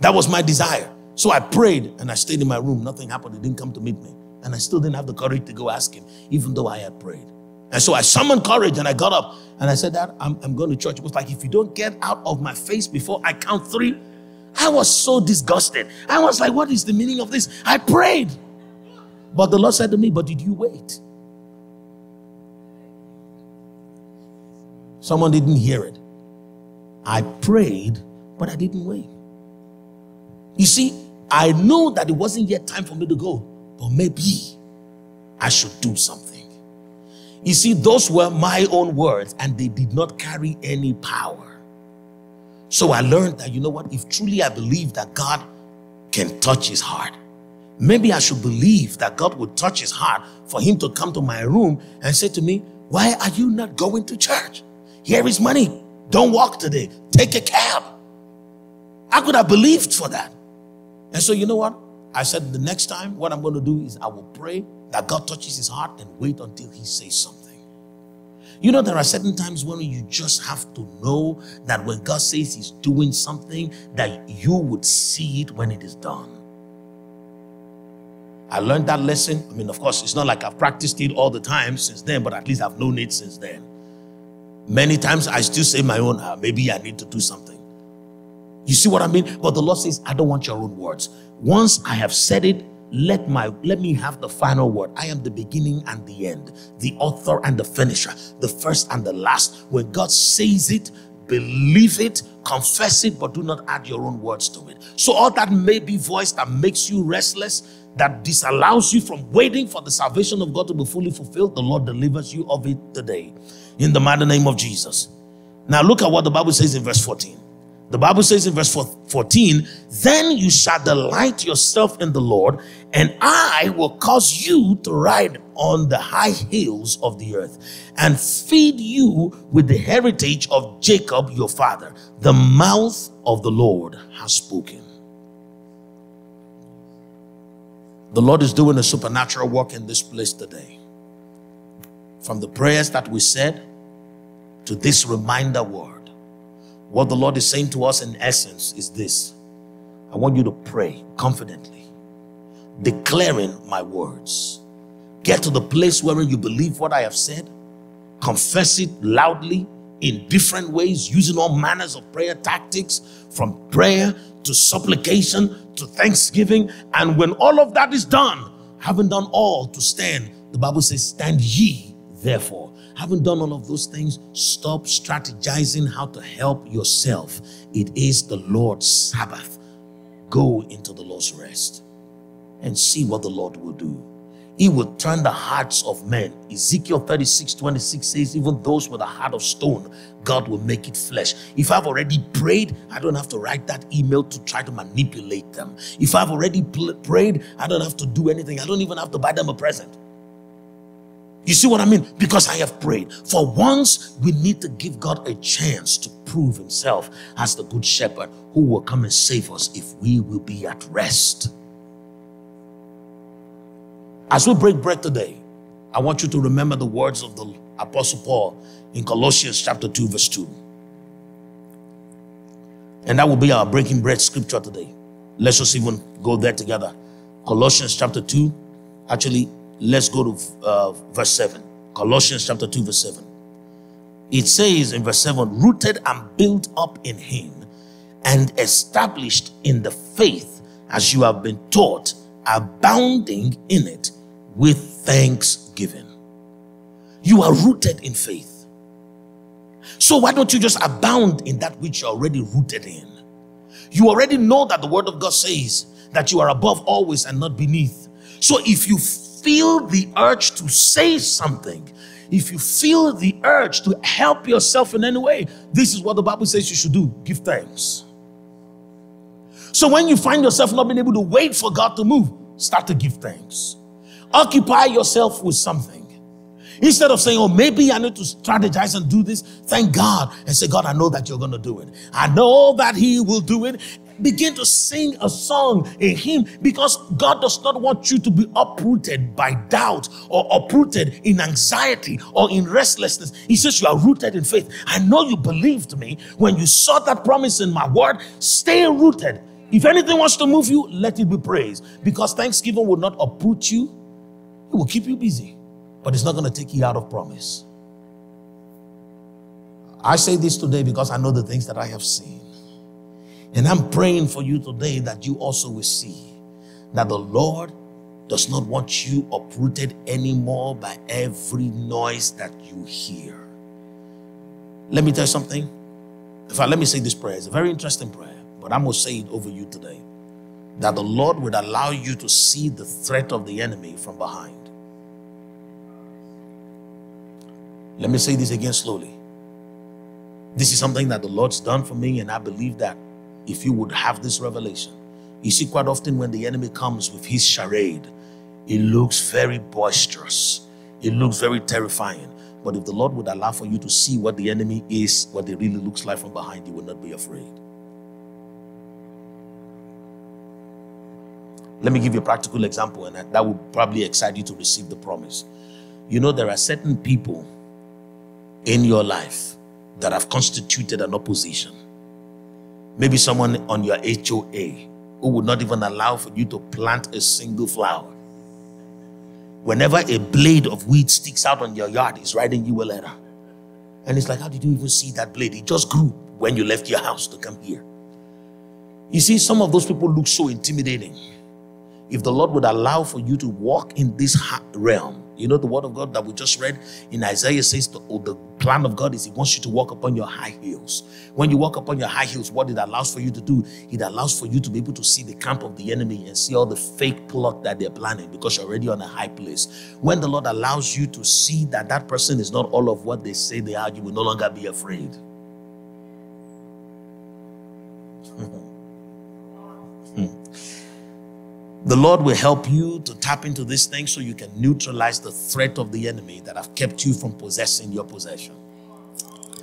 That was my desire. So I prayed and I stayed in my room. Nothing happened. He didn't come to meet me. And I still didn't have the courage to go ask him, even though I had prayed. And so I summoned courage and I got up and I said, Dad, I'm, I'm going to church. It was like, if you don't get out of my face before I count three, I was so disgusted. I was like, what is the meaning of this? I prayed. But the Lord said to me, But did you wait? Someone didn't hear it. I prayed, but I didn't wait. You see, I knew that it wasn't yet time for me to go, but maybe I should do something. You see, those were my own words and they did not carry any power. So I learned that, you know what, if truly I believe that God can touch his heart, maybe I should believe that God would touch his heart for him to come to my room and say to me, Why are you not going to church? Here is money. Don't walk today. Take a cab. I could have believed for that. And so, you know what? I said the next time, what I'm going to do is I will pray that God touches his heart and wait until he says something. You know, there are certain times when you just have to know that when God says he's doing something, that you would see it when it is done. I learned that lesson. I mean, of course, it's not like I've practiced it all the time since then, but at least I've known it since then. Many times I still say my own, ah, maybe I need to do something. You see what I mean? But the Lord says, I don't want your own words. Once I have said it, let my let me have the final word. I am the beginning and the end the author and the finisher the first and the last. When god says it believe it confess it but do not add your own words to it. So all that may be voice that makes you restless that disallows you from waiting for the salvation of god to be fully fulfilled the lord delivers you of it today. In the mighty name of jesus. Now look at what the bible says in verse 14 the Bible says in verse 14, then you shall delight yourself in the Lord, and I will cause you to ride on the high hills of the earth and feed you with the heritage of Jacob your father. The mouth of the Lord has spoken. The Lord is doing a supernatural work in this place today. From the prayers that we said to this reminder word what the Lord is saying to us in essence is this I want you to pray confidently, declaring my words. Get to the place where you believe what I have said, confess it loudly in different ways, using all manners of prayer tactics from prayer to supplication to thanksgiving. And when all of that is done, having done all to stand, the Bible says, Stand ye therefore Having done all of those things, stop strategizing how to help yourself. It is the Lord's Sabbath. Go into the Lord's rest and see what the Lord will do. He will turn the hearts of men. Ezekiel 36 26 says, Even those with a heart of stone, God will make it flesh. If I've already prayed, I don't have to write that email to try to manipulate them. If I've already prayed, I don't have to do anything. I don't even have to buy them a present. You see what I mean? Because I have prayed. For once, we need to give God a chance to prove himself as the good shepherd who will come and save us if we will be at rest. As we break bread today, I want you to remember the words of the Apostle Paul in Colossians chapter 2, verse 2. And that will be our breaking bread scripture today. Let's just even go there together. Colossians chapter 2, actually Let's go to uh, verse 7. Colossians chapter 2, verse 7. It says in verse 7 rooted and built up in him and established in the faith as you have been taught, abounding in it with thanksgiving. You are rooted in faith. So why don't you just abound in that which you're already rooted in? You already know that the word of God says that you are above always and not beneath. So if you feel the urge to say something, if you feel the urge to help yourself in any way, this is what the Bible says you should do give thanks. So when you find yourself not being able to wait for God to move, start to give thanks. Occupy yourself with something. Instead of saying, oh, maybe I need to strategize and do this, thank God and say, God, I know that you're going to do it. I know that He will do it begin to sing a song, a hymn, because God does not want you to be uprooted by doubt or uprooted in anxiety or in restlessness. He says, You are rooted in faith. I know you believed me when you saw that promise in my word. Stay rooted. If anything wants to move you, let it be praise, because thanksgiving will not uproot you, It will keep you busy, but it's not going to take you out of promise. I say this today because I know the things that I have seen. And I'm praying for you today that you also will see that the Lord does not want you uprooted anymore by every noise that you hear. Let me tell you something. In fact, let me say this prayer. It's a very interesting prayer, but I'm going to say it over you today. That the Lord would allow you to see the threat of the enemy from behind. Let me say this again slowly. This is something that the Lord's done for me, and I believe that if you would have this revelation, you see, quite often when the enemy comes with his charade, it looks very boisterous, it looks very terrifying. But if the Lord would allow for you to see what the enemy is, what it really looks like from behind, you will not be afraid. Let me give you a practical example, and that will probably excite you to receive the promise. You know, there are certain people in your life that have constituted an opposition. Maybe someone on your HOA who would not even allow for you to plant a single flower. Whenever a blade of weed sticks out on your yard, he's writing you a letter. And it's like, how did you even see that blade? It just grew when you left your house to come here. You see, some of those people look so intimidating. If the Lord would allow for you to walk in this realm, you know, the word of God that we just read in Isaiah says the, oh, the plan of God is He wants you to walk upon your high heels. When you walk upon your high heels, what it allows for you to do, it allows for you to be able to see the camp of the enemy and see all the fake plot that they're planning because you're already on a high place. When the Lord allows you to see that that person is not all of what they say they are, you will no longer be afraid. The Lord will help you to tap into this thing so you can neutralize the threat of the enemy that have kept you from possessing your possession.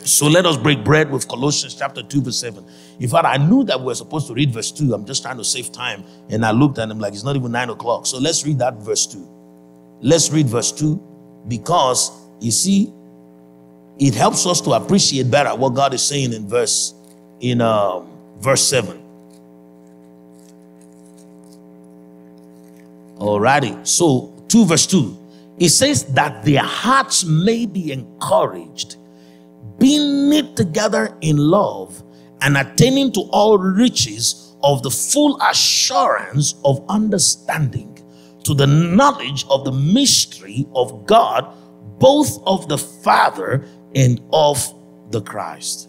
So let us break bread with Colossians chapter 2, verse 7. In fact, I knew that we were supposed to read verse 2. I'm just trying to save time. And I looked and I'm like, it's not even 9 o'clock. So let's read that verse 2. Let's read verse 2 because you see, it helps us to appreciate better what God is saying in verse in um, verse 7. Alrighty. So 2 verse 2. It says that their hearts may be encouraged, being knit together in love, and attaining to all riches of the full assurance of understanding, to the knowledge of the mystery of God, both of the Father and of the Christ.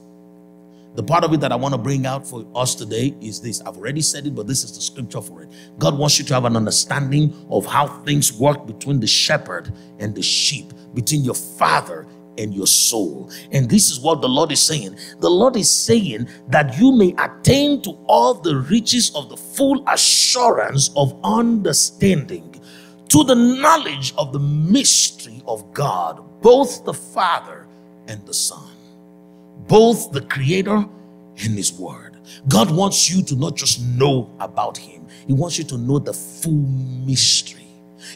The part of it that I want to bring out for us today is this. I've already said it, but this is the scripture for it. God wants you to have an understanding of how things work between the shepherd and the sheep, between your father and your soul. And this is what the Lord is saying. The Lord is saying that you may attain to all the riches of the full assurance of understanding, to the knowledge of the mystery of God, both the Father and the Son both the Creator and His Word. God wants you to not just know about Him, He wants you to know the full mystery.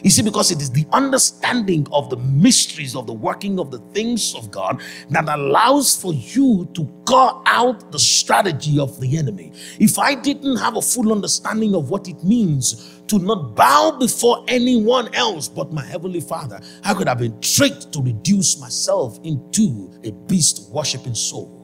You see, because it is the understanding of the mysteries of the working of the things of God that allows for you to call out the strategy of the enemy. If I didn't have a full understanding of what it means to not bow before anyone else but my heavenly Father, I could have been tricked to reduce myself into a beast worshiping soul.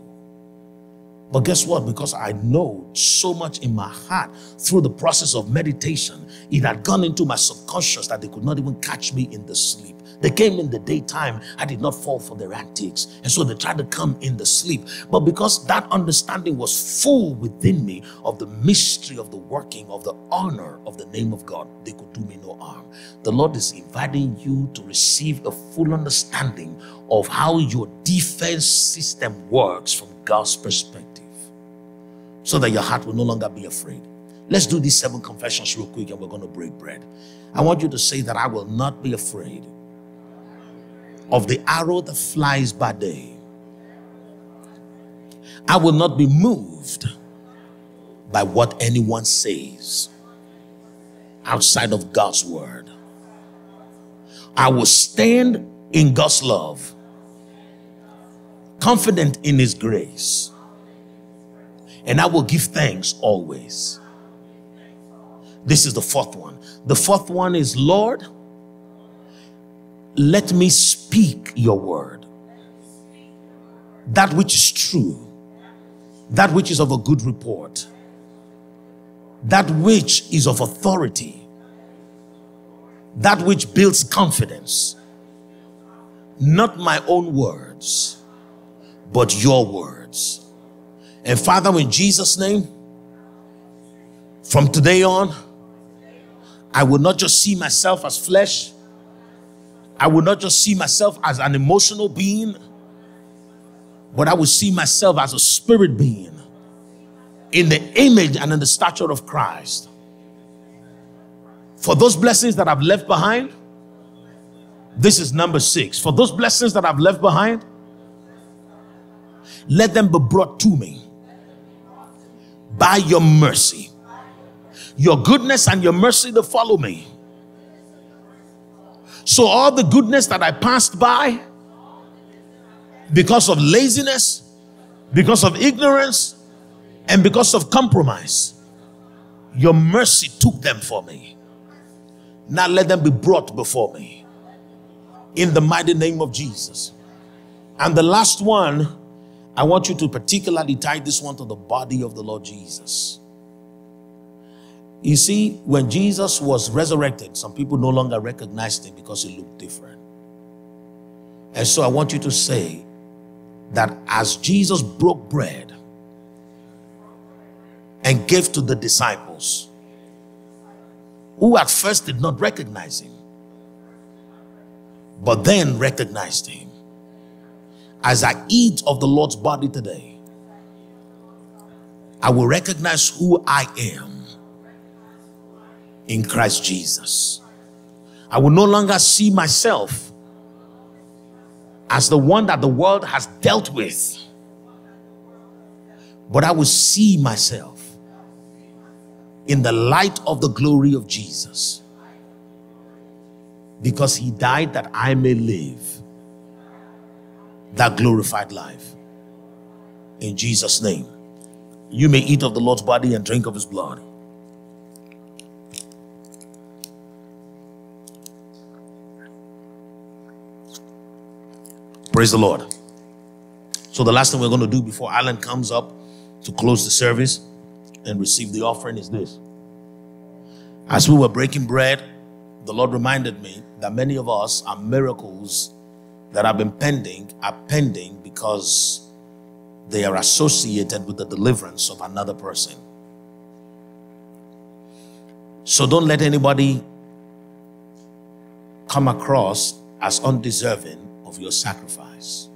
But guess what? Because I know so much in my heart through the process of meditation, it had gone into my subconscious that they could not even catch me in the sleep. They came in the daytime. I did not fall for their antics. And so they tried to come in the sleep. But because that understanding was full within me of the mystery of the working of the honor of the name of God, they could do me no harm. The Lord is inviting you to receive a full understanding of how your defense system works from God's perspective so that your heart will no longer be afraid. Let's do these seven confessions real quick and we're going to break bread. I want you to say that I will not be afraid of the arrow that flies by day. I will not be moved by what anyone says outside of God's word. I will stand in God's love, confident in His grace, and I will give thanks always. This is the fourth one. The fourth one is Lord, let me speak your word. That which is true, that which is of a good report, that which is of authority, that which builds confidence. Not my own words, but your words. And Father, in Jesus' name, from today on, I will not just see myself as flesh. I will not just see myself as an emotional being, but I will see myself as a spirit being in the image and in the stature of Christ. For those blessings that I've left behind, this is number six. For those blessings that I've left behind, let them be brought to me by your mercy. Your goodness and your mercy to follow me. So, all the goodness that I passed by because of laziness, because of ignorance, and because of compromise, your mercy took them for me. Now let them be brought before me in the mighty name of Jesus. And the last one, I want you to particularly tie this one to the body of the Lord Jesus. You see, when Jesus was resurrected, some people no longer recognized him because he looked different. And so I want you to say that as Jesus broke bread and gave to the disciples, who at first did not recognize him, but then recognized him. As I eat of the Lord's body today, I will recognize who I am in Christ Jesus. I will no longer see myself as the one that the world has dealt with, but I will see myself in the light of the glory of Jesus. Because he died that I may live that glorified life. In Jesus' name, you may eat of the Lord's body and drink of his blood. Praise the Lord. So, the last thing we're going to do before Alan comes up to close the service and receive the offering is this. As we were breaking bread, the Lord reminded me that many of us are miracles that have been pending are pending because they are associated with the deliverance of another person. So don't let anybody come across as undeserving of your sacrifice.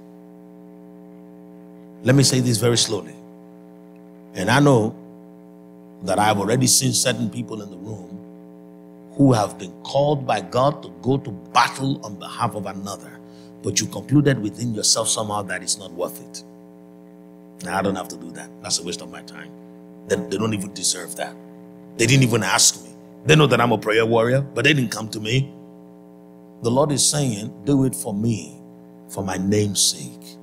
Let me say this very slowly. And I know that I have already seen certain people in the room who have been called by God to go to battle on behalf of another, but you concluded within yourself somehow that it's not worth it. Now, I don't have to do that. That's a waste of my time. They, they don't even deserve that. They didn't even ask me. They know that I'm a prayer warrior, but they didn't come to me. The Lord is saying, Do it for me, for my name's sake.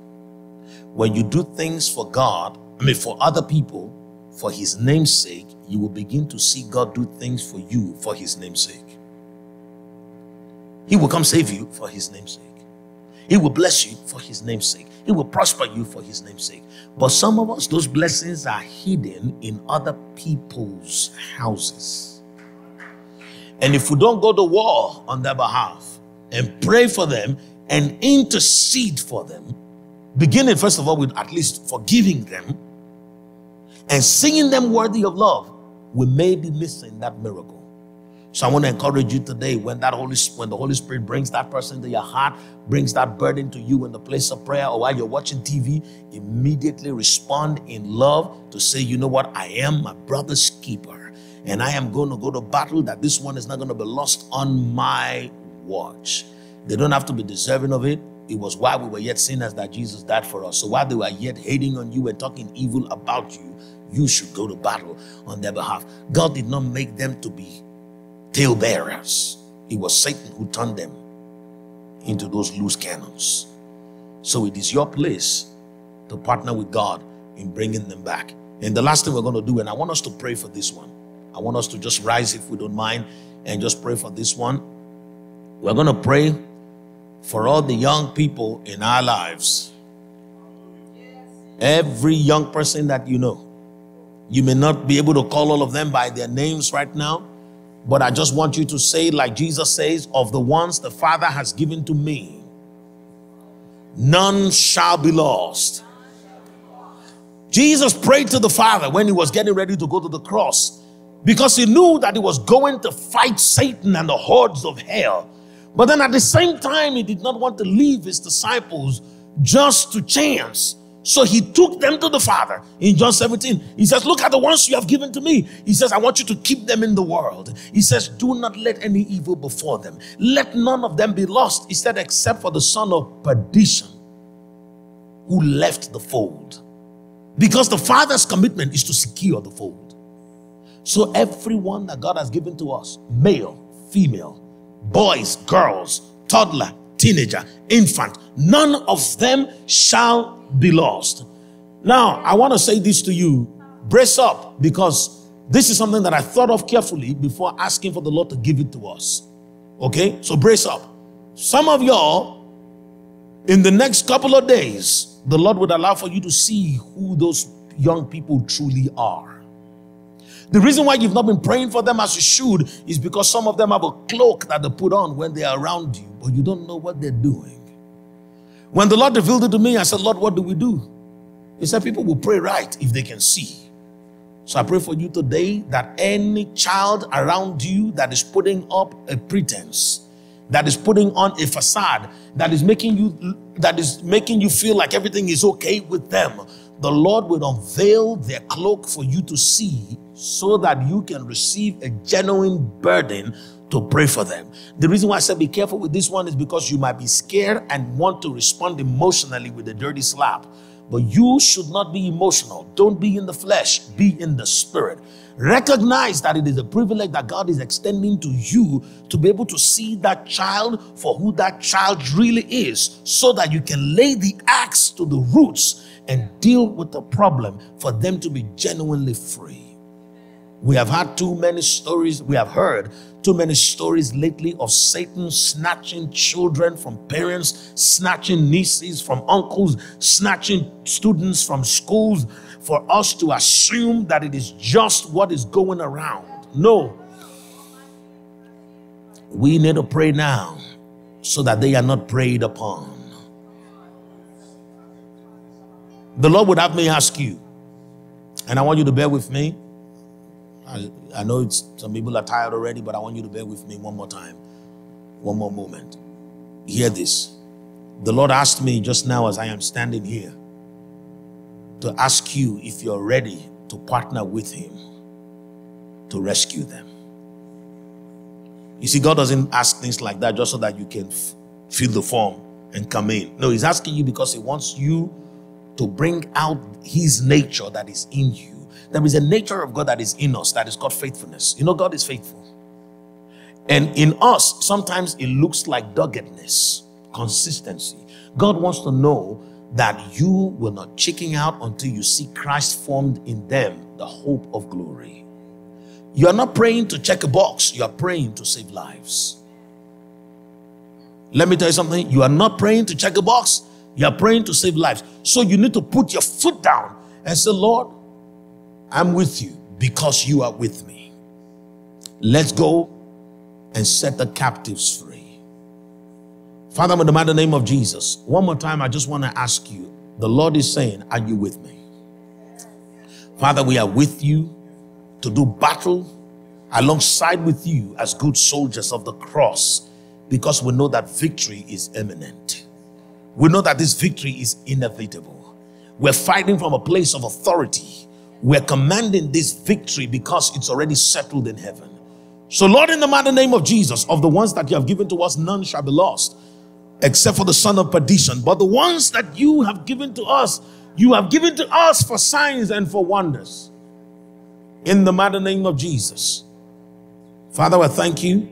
When you do things for God, I mean, for other people, for his name's sake, you will begin to see God do things for you for his name's sake. He will come save you for his name's sake. He will bless you for his name's sake. He will prosper you for his name's sake. But some of us, those blessings are hidden in other people's houses. And if we don't go to war on their behalf and pray for them and intercede for them, beginning first of all with at least forgiving them and singing them worthy of love, we may be missing that miracle. So I want to encourage you today when that Holy when the Holy Spirit brings that person to your heart, brings that burden to you in the place of prayer or while you're watching TV, immediately respond in love to say, you know what, I am my brother's keeper. And I am going to go to battle that this one is not going to be lost on my watch. They don't have to be deserving of it. It was while we were yet sinners that Jesus died for us. So while they were yet hating on you and talking evil about you, you should go to battle on their behalf. God did not make them to be tale bearers. It was Satan who turned them into those loose cannons. So it is your place to partner with God in bringing them back. And the last thing we're going to do, and I want us to pray for this one. I want us to just rise if we don't mind and just pray for this one. We're going to pray for all the young people in our lives. Every young person that you know. You may not be able to call all of them by their names right now, but I just want you to say, like Jesus says, of the ones the Father has given to me, none shall be lost. Jesus prayed to the Father when he was getting ready to go to the cross because he knew that he was going to fight Satan and the hordes of hell. But then at the same time, he did not want to leave his disciples just to chance. So he took them to the Father in John 17. He says, Look at the ones you have given to me. He says, I want you to keep them in the world. He says, Do not let any evil befall them. Let none of them be lost. He said, Except for the son of perdition who left the fold. Because the Father's commitment is to secure the fold. So everyone that God has given to us, male, female, boys, girls, toddler, teenager, infant, none of them shall be lost. Now, I want to say this to you brace up because this is something that I thought of carefully before asking for the Lord to give it to us. Okay, so brace up. Some of y'all, in the next couple of days, the Lord would allow for you to see who those young people truly are. The reason why you've not been praying for them as you should is because some of them have a cloak that they put on when they are around you, but you don't know what they're doing. When the Lord revealed it to me, I said, Lord, what do we do? He said, People will pray right if they can see. So I pray for you today that any child around you that is putting up a pretense, that is putting on a facade, that is making you that is making you feel like everything is okay with them, the Lord will unveil their cloak for you to see so that you can receive a genuine burden to pray for them. The reason why I said be careful with this one is because you might be scared and want to respond emotionally with a dirty slap. But you should not be emotional. Don't be in the flesh, be in the spirit. Recognize that it is a privilege that God is extending to you to be able to see that child for who that child really is so that you can lay the axe to the roots and deal with the problem for them to be genuinely free. We have had too many stories, we have heard too many stories lately of Satan snatching children from parents, snatching nieces from uncles, snatching students from schools for us to assume that it is just what is going around. No. We need to pray now so that they are not preyed upon. The Lord would have me ask you, and I want you to bear with me. I, I know it's some people are tired already, but I want you to bear with me one more time, one more moment. Hear this. The Lord asked me just now as I am standing here to ask you if you're ready to partner with Him to rescue them. You see, God doesn't ask things like that just so that you can fill the form and come in. No, He's asking you because He wants you to bring out His nature that is in you there is a nature of God that is in us that is called faithfulness. You know, God is faithful. And in us, sometimes it looks like doggedness, consistency. God wants to know that you will not chicken out until you see Christ formed in them, the hope of glory. You are not praying to check a box, you are praying to save lives. Let me tell you something. You are not praying to check a box, you are praying to save lives. So you need to put your foot down and say, Lord, I'm with you because you are with me. Let's go and set the captives free. Father, in the mighty name of Jesus, one more time, I just want to ask you the Lord is saying, Are you with me? Father, we are with you to do battle alongside with you as good soldiers of the cross because we know that victory is imminent. We know that this victory is inevitable. We're fighting from a place of authority we're commanding this victory because it's already settled in heaven. So, Lord, in the mighty name of Jesus, of the ones that you have given to us, none shall be lost, except for the son of perdition. But the ones that you have given to us, you have given to us for signs and for wonders. In the mighty name of Jesus. Father, I thank you.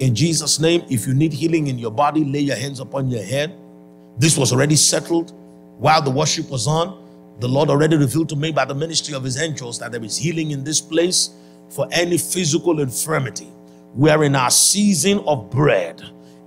In Jesus' name, if you need healing in your body, lay your hands upon your head. This was already settled while the worship was on. The Lord already revealed to me by the ministry of his angels that there is healing in this place for any physical infirmity. We are in our season of bread.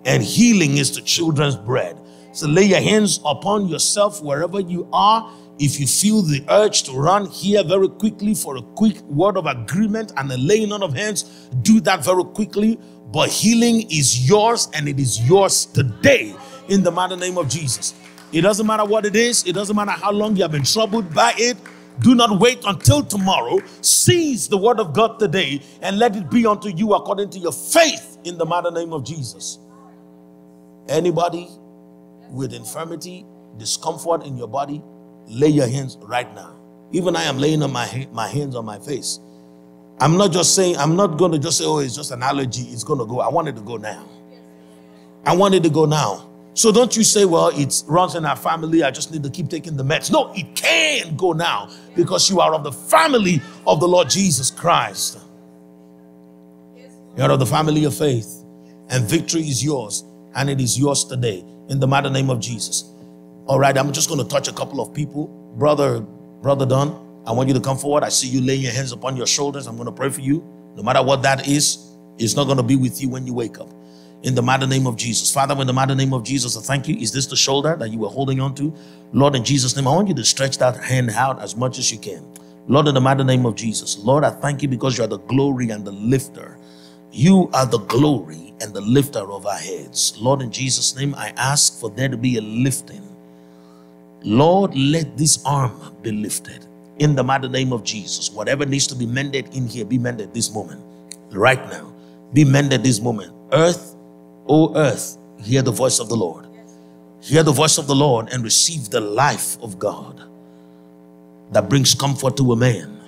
and healing is the children's bread. So lay your hands upon yourself wherever you are. If you feel the urge to run here very quickly for a quick word of agreement and a laying on of hands, do that very quickly. But healing is yours and it is yours today in the mighty name of Jesus. It doesn't matter what it is, it doesn't matter how long you have been troubled by it. Do not wait until tomorrow. Seize the word of God today and let it be unto you according to your faith in the mighty name of Jesus. Anybody with infirmity, discomfort in your body, lay your hands right now. Even I am laying on my, my hands on my face. I'm not just saying, I'm not going to just say, oh, it's just an allergy. It's going to go. I want it to go now. I want it to go now. So don't you say, well, it runs in our family. I just need to keep taking the meds. No, it can go now because you are of the family of the Lord Jesus Christ. You are of the family of faith, and victory is yours, and it is yours today in the mighty name of Jesus. All right, I'm just going to touch a couple of people. Brother, Brother Don, I want you to come forward. I see you laying your hands upon your shoulders. I'm going to pray for you. No matter what that is, it's not going to be with you when you wake up in the mighty name of Jesus. Father, in the mighty name of Jesus, I thank you. Is this the shoulder that you were holding on to? Lord, in Jesus' name, I want you to stretch that hand out as much as you can. Lord, in the mighty name of Jesus, Lord, I thank you because you are the glory and the lifter. You are the glory and the lifter of our heads. Lord, in Jesus' name, I ask for there to be a lifting. Lord, let this arm be lifted in the mighty name of Jesus. Whatever needs to be mended in here, be mended this moment, right now. Be mended this moment. Earth, O earth, hear the voice of the Lord. Hear the voice of the Lord and receive the life of God that brings comfort to a man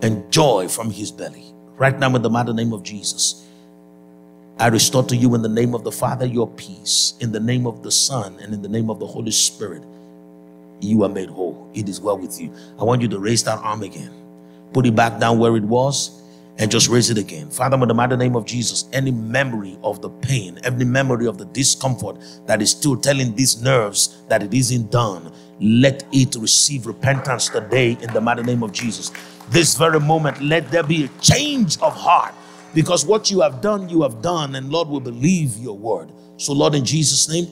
and joy from his belly. Right now, in the mighty name of Jesus, I restore to you in the name of the Father your peace, in the name of the Son, and in the name of the Holy Spirit. You are made whole. It is well with you. I want you to raise that arm again. Put it back down where it was and just raise it again. Father, in the mighty name of Jesus, any memory of the pain, every memory of the discomfort that is still telling these nerves that it isn't done, let it receive repentance today in the mighty name of Jesus. This very moment, let there be a change of heart because what you have done, you have done, and Lord will believe your word. So, Lord, in Jesus' name,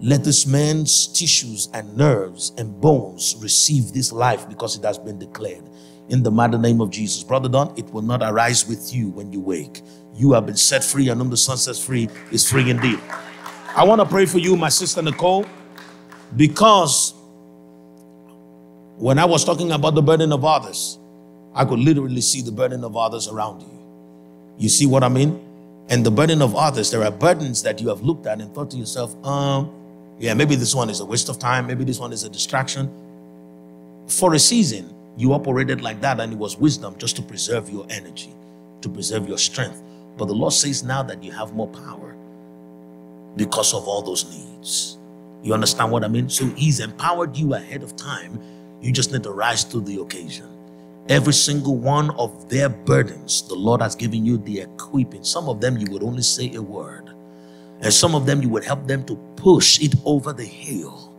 let this man's tissues and nerves and bones receive this life because it has been declared in the mighty name of Jesus. Brother Don, it will not arise with you when you wake. You have been set free, and whom the Son sets free is free indeed. I want to pray for you, my sister Nicole, because when I was talking about the burden of others, I could literally see the burden of others around you. You see what I mean? And the burden of others, there are burdens that you have looked at and thought to yourself, um, yeah, maybe this one is a waste of time, maybe this one is a distraction. For a season, you operated like that, and it was wisdom just to preserve your energy, to preserve your strength. But the Lord says now that you have more power because of all those needs. You understand what I mean? So He's empowered you ahead of time. You just need to rise to the occasion. Every single one of their burdens, the Lord has given you the equipping. Some of them you would only say a word, and some of them you would help them to push it over the hill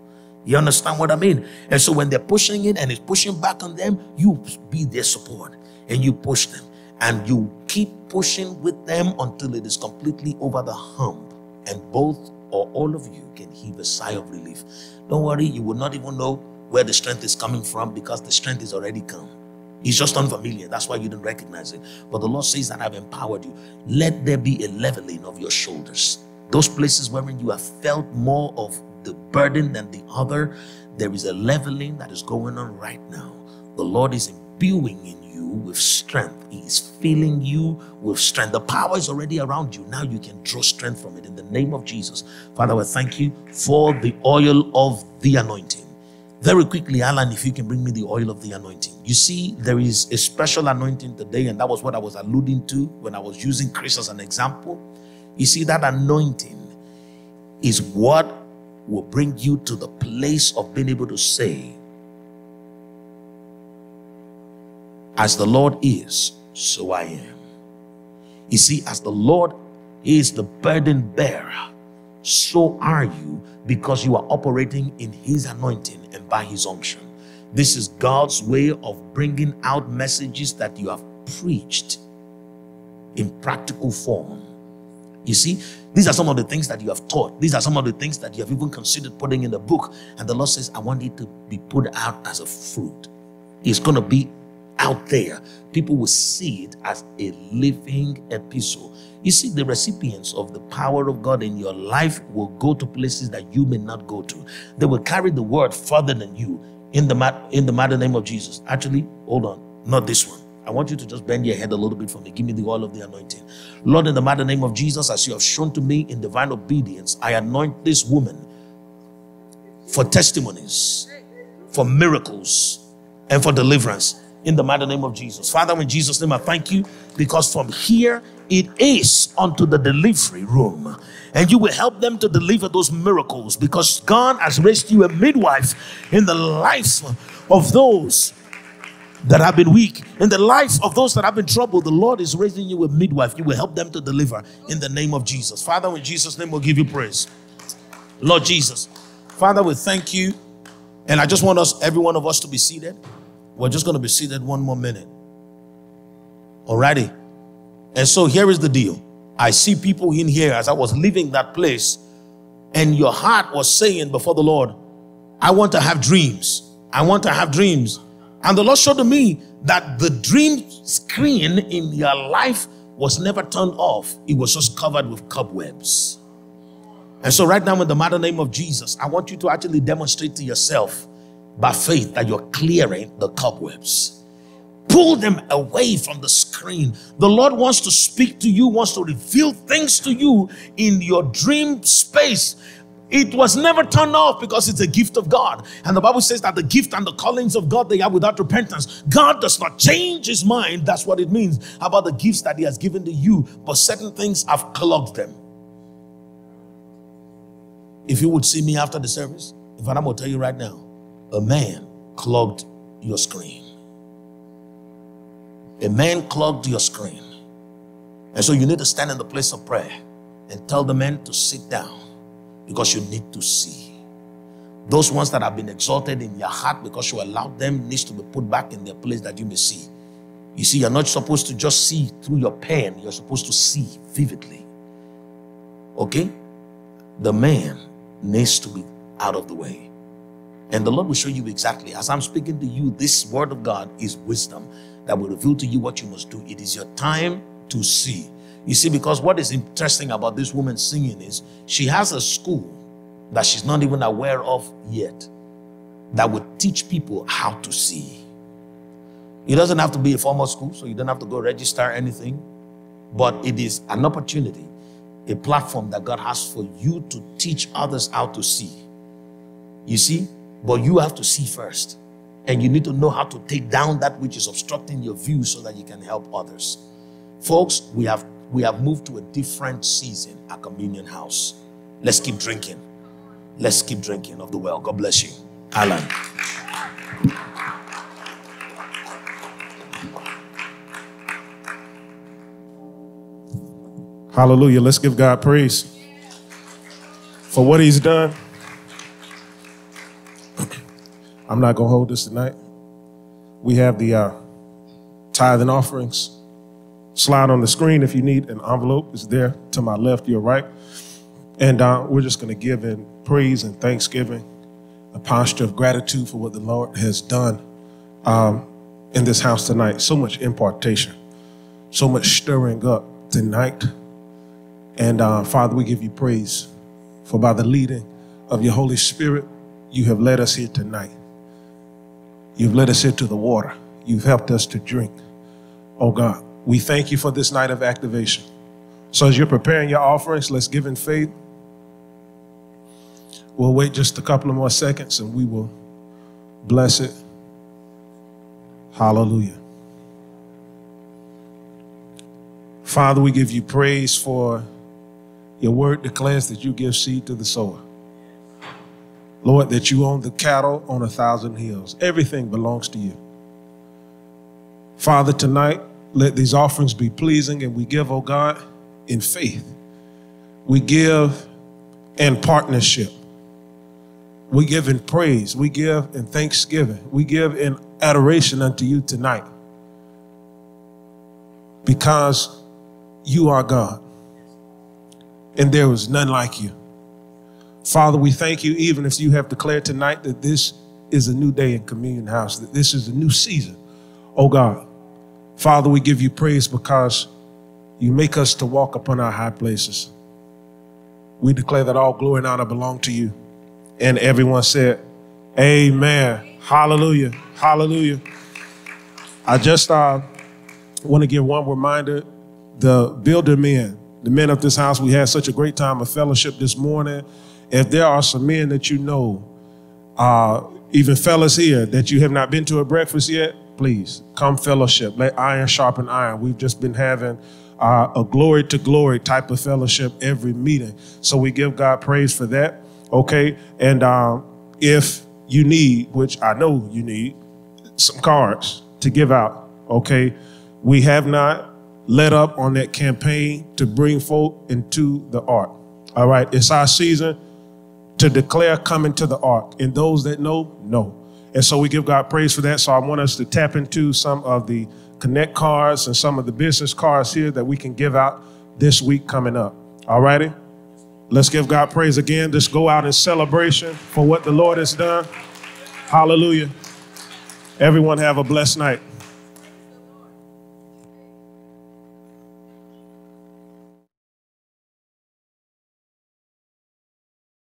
you understand what I mean? And so when they're pushing it and it's pushing back on them, you be their support and you push them and you keep pushing with them until it is completely over the hump and both or all of you can heave a sigh of relief. Don't worry, you will not even know where the strength is coming from because the strength is already come. It's just unfamiliar. That's why you didn't recognize it. But the Lord says that I've empowered you. Let there be a leveling of your shoulders. Those places wherein you have felt more of the burden than the other. There is a leveling that is going on right now. The Lord is imbuing in you with strength. He is filling you with strength. The power is already around you. Now you can draw strength from it in the name of Jesus. Father, I thank you for the oil of the anointing. Very quickly, Alan, if you can bring me the oil of the anointing. You see, there is a special anointing today, and that was what I was alluding to when I was using Chris as an example. You see, that anointing is what will bring you to the place of being able to say, As the Lord is, so I am. You see, as the Lord is the burden bearer, so are you because you are operating in His anointing and by His unction. This is God's way of bringing out messages that you have preached in practical form You see, these are some of the things that you have taught. These are some of the things that you have even considered putting in the book. And the Lord says, I want it to be put out as a fruit. It's going to be out there. People will see it as a living epistle. You see, the recipients of the power of God in your life will go to places that you may not go to. They will carry the word further than you in the in the mighty name of Jesus. Actually, hold on, not this one. I want you to just bend your head a little bit for me. Give me the oil of the anointing. Lord, in the mighty name of Jesus, as you have shown to me in divine obedience, I anoint this woman for testimonies, for miracles, and for deliverance in the mighty name of Jesus. Father, in Jesus' name, I thank you because from here it is unto the delivery room. And you will help them to deliver those miracles because God has raised you a midwife in the life of those that have been weak, in the life of those that have been troubled. The Lord is raising you a midwife. You will help them to deliver in the name of Jesus. Father, in Jesus' name, we'll give you praise. Lord Jesus, Father, we thank you. And I just want us, every one of us, to be seated. We're just going to be seated one more minute. Alrighty. And so here is the deal. I see people in here as I was leaving that place, and your heart was saying before the Lord, I want to have dreams. I want to have dreams. And the Lord showed to me that the dream screen in your life was never turned off, it was just covered with cobwebs. And so, right now, in the mighty name of Jesus, I want you to actually demonstrate to yourself by faith that you're clearing the cobwebs. Pull them away from the screen. The Lord wants to speak to you, wants to reveal things to you in your dream space. It was never turned off because it's a gift of God. And the Bible says that the gift and the callings of God they are without repentance. God does not change his mind. That's what it means about the gifts that he has given to you. But certain things have clogged them. If you would see me after the service, if I'm going to tell you right now, a man clogged your screen. A man clogged your screen. And so you need to stand in the place of prayer and tell the man to sit down because you need to see. Those ones that have been exalted in your heart because you allowed them needs to be put back in their place that you may see. You see, you're not supposed to just see through your pen, you're supposed to see vividly. Okay? The man needs to be out of the way. And the Lord will show you exactly. As I'm speaking to you, this word of God is wisdom that will reveal to you what you must do. It is your time to see. You see, because what is interesting about this woman singing is she has a school that she's not even aware of yet that would teach people how to see. It doesn't have to be a formal school, so you don't have to go register anything, but it is an opportunity, a platform that God has for you to teach others how to see. You see, but you have to see first. And you need to know how to take down that which is obstructing your view so that you can help others. Folks, we have we have moved to a different season at Communion House. Let's keep drinking. Let's keep drinking of the well. God bless you. Alan. Hallelujah. Let's give God praise for what he's done. I'm not going to hold this tonight. We have the uh, tithe and offerings. Slide on the screen if you need an envelope. It's there to my left, your right. And uh, we're just going to give in praise and thanksgiving, a posture of gratitude for what the Lord has done um, in this house tonight. So much impartation, so much stirring up tonight. And uh, Father, we give you praise for by the leading of your Holy Spirit, you have led us here tonight. You've led us into the water. You've helped us to drink. Oh God, we thank you for this night of activation. So as you're preparing your offerings, let's give in faith. We'll wait just a couple of more seconds and we will bless it. Hallelujah. Father, we give you praise for your word declares that you give seed to the sower. Lord, that you own the cattle on a thousand hills. Everything belongs to you. Father, tonight, let these offerings be pleasing and we give, oh God, in faith. We give in partnership. We give in praise. We give in thanksgiving. We give in adoration unto you tonight. Because you are God. and there was none like you. Father, we thank you, even if you have declared tonight that this is a new day in Communion House, that this is a new season. Oh God, Father, we give you praise because you make us to walk upon our high places. We declare that all glory and honor belong to you. And everyone said, Amen. Hallelujah. Hallelujah. I just uh, want to give one reminder the builder men, the men of this house, we had such a great time of fellowship this morning. If there are some men that you know, uh, even fellas here, that you have not been to a breakfast yet, please come fellowship. Let iron sharpen iron. We've just been having uh, a glory to glory type of fellowship every meeting. So we give God praise for that. Okay. And um, if you need, which I know you need, some cards to give out, okay, we have not let up on that campaign to bring folk into the ark. All right. It's our season to declare coming to the ark. And those that know, know. And so we give God praise for that. So I want us to tap into some of the connect cards and some of the business cards here that we can give out this week coming up. All righty? Let's give God praise again. Just go out in celebration for what the Lord has done. Hallelujah. Everyone have a blessed night.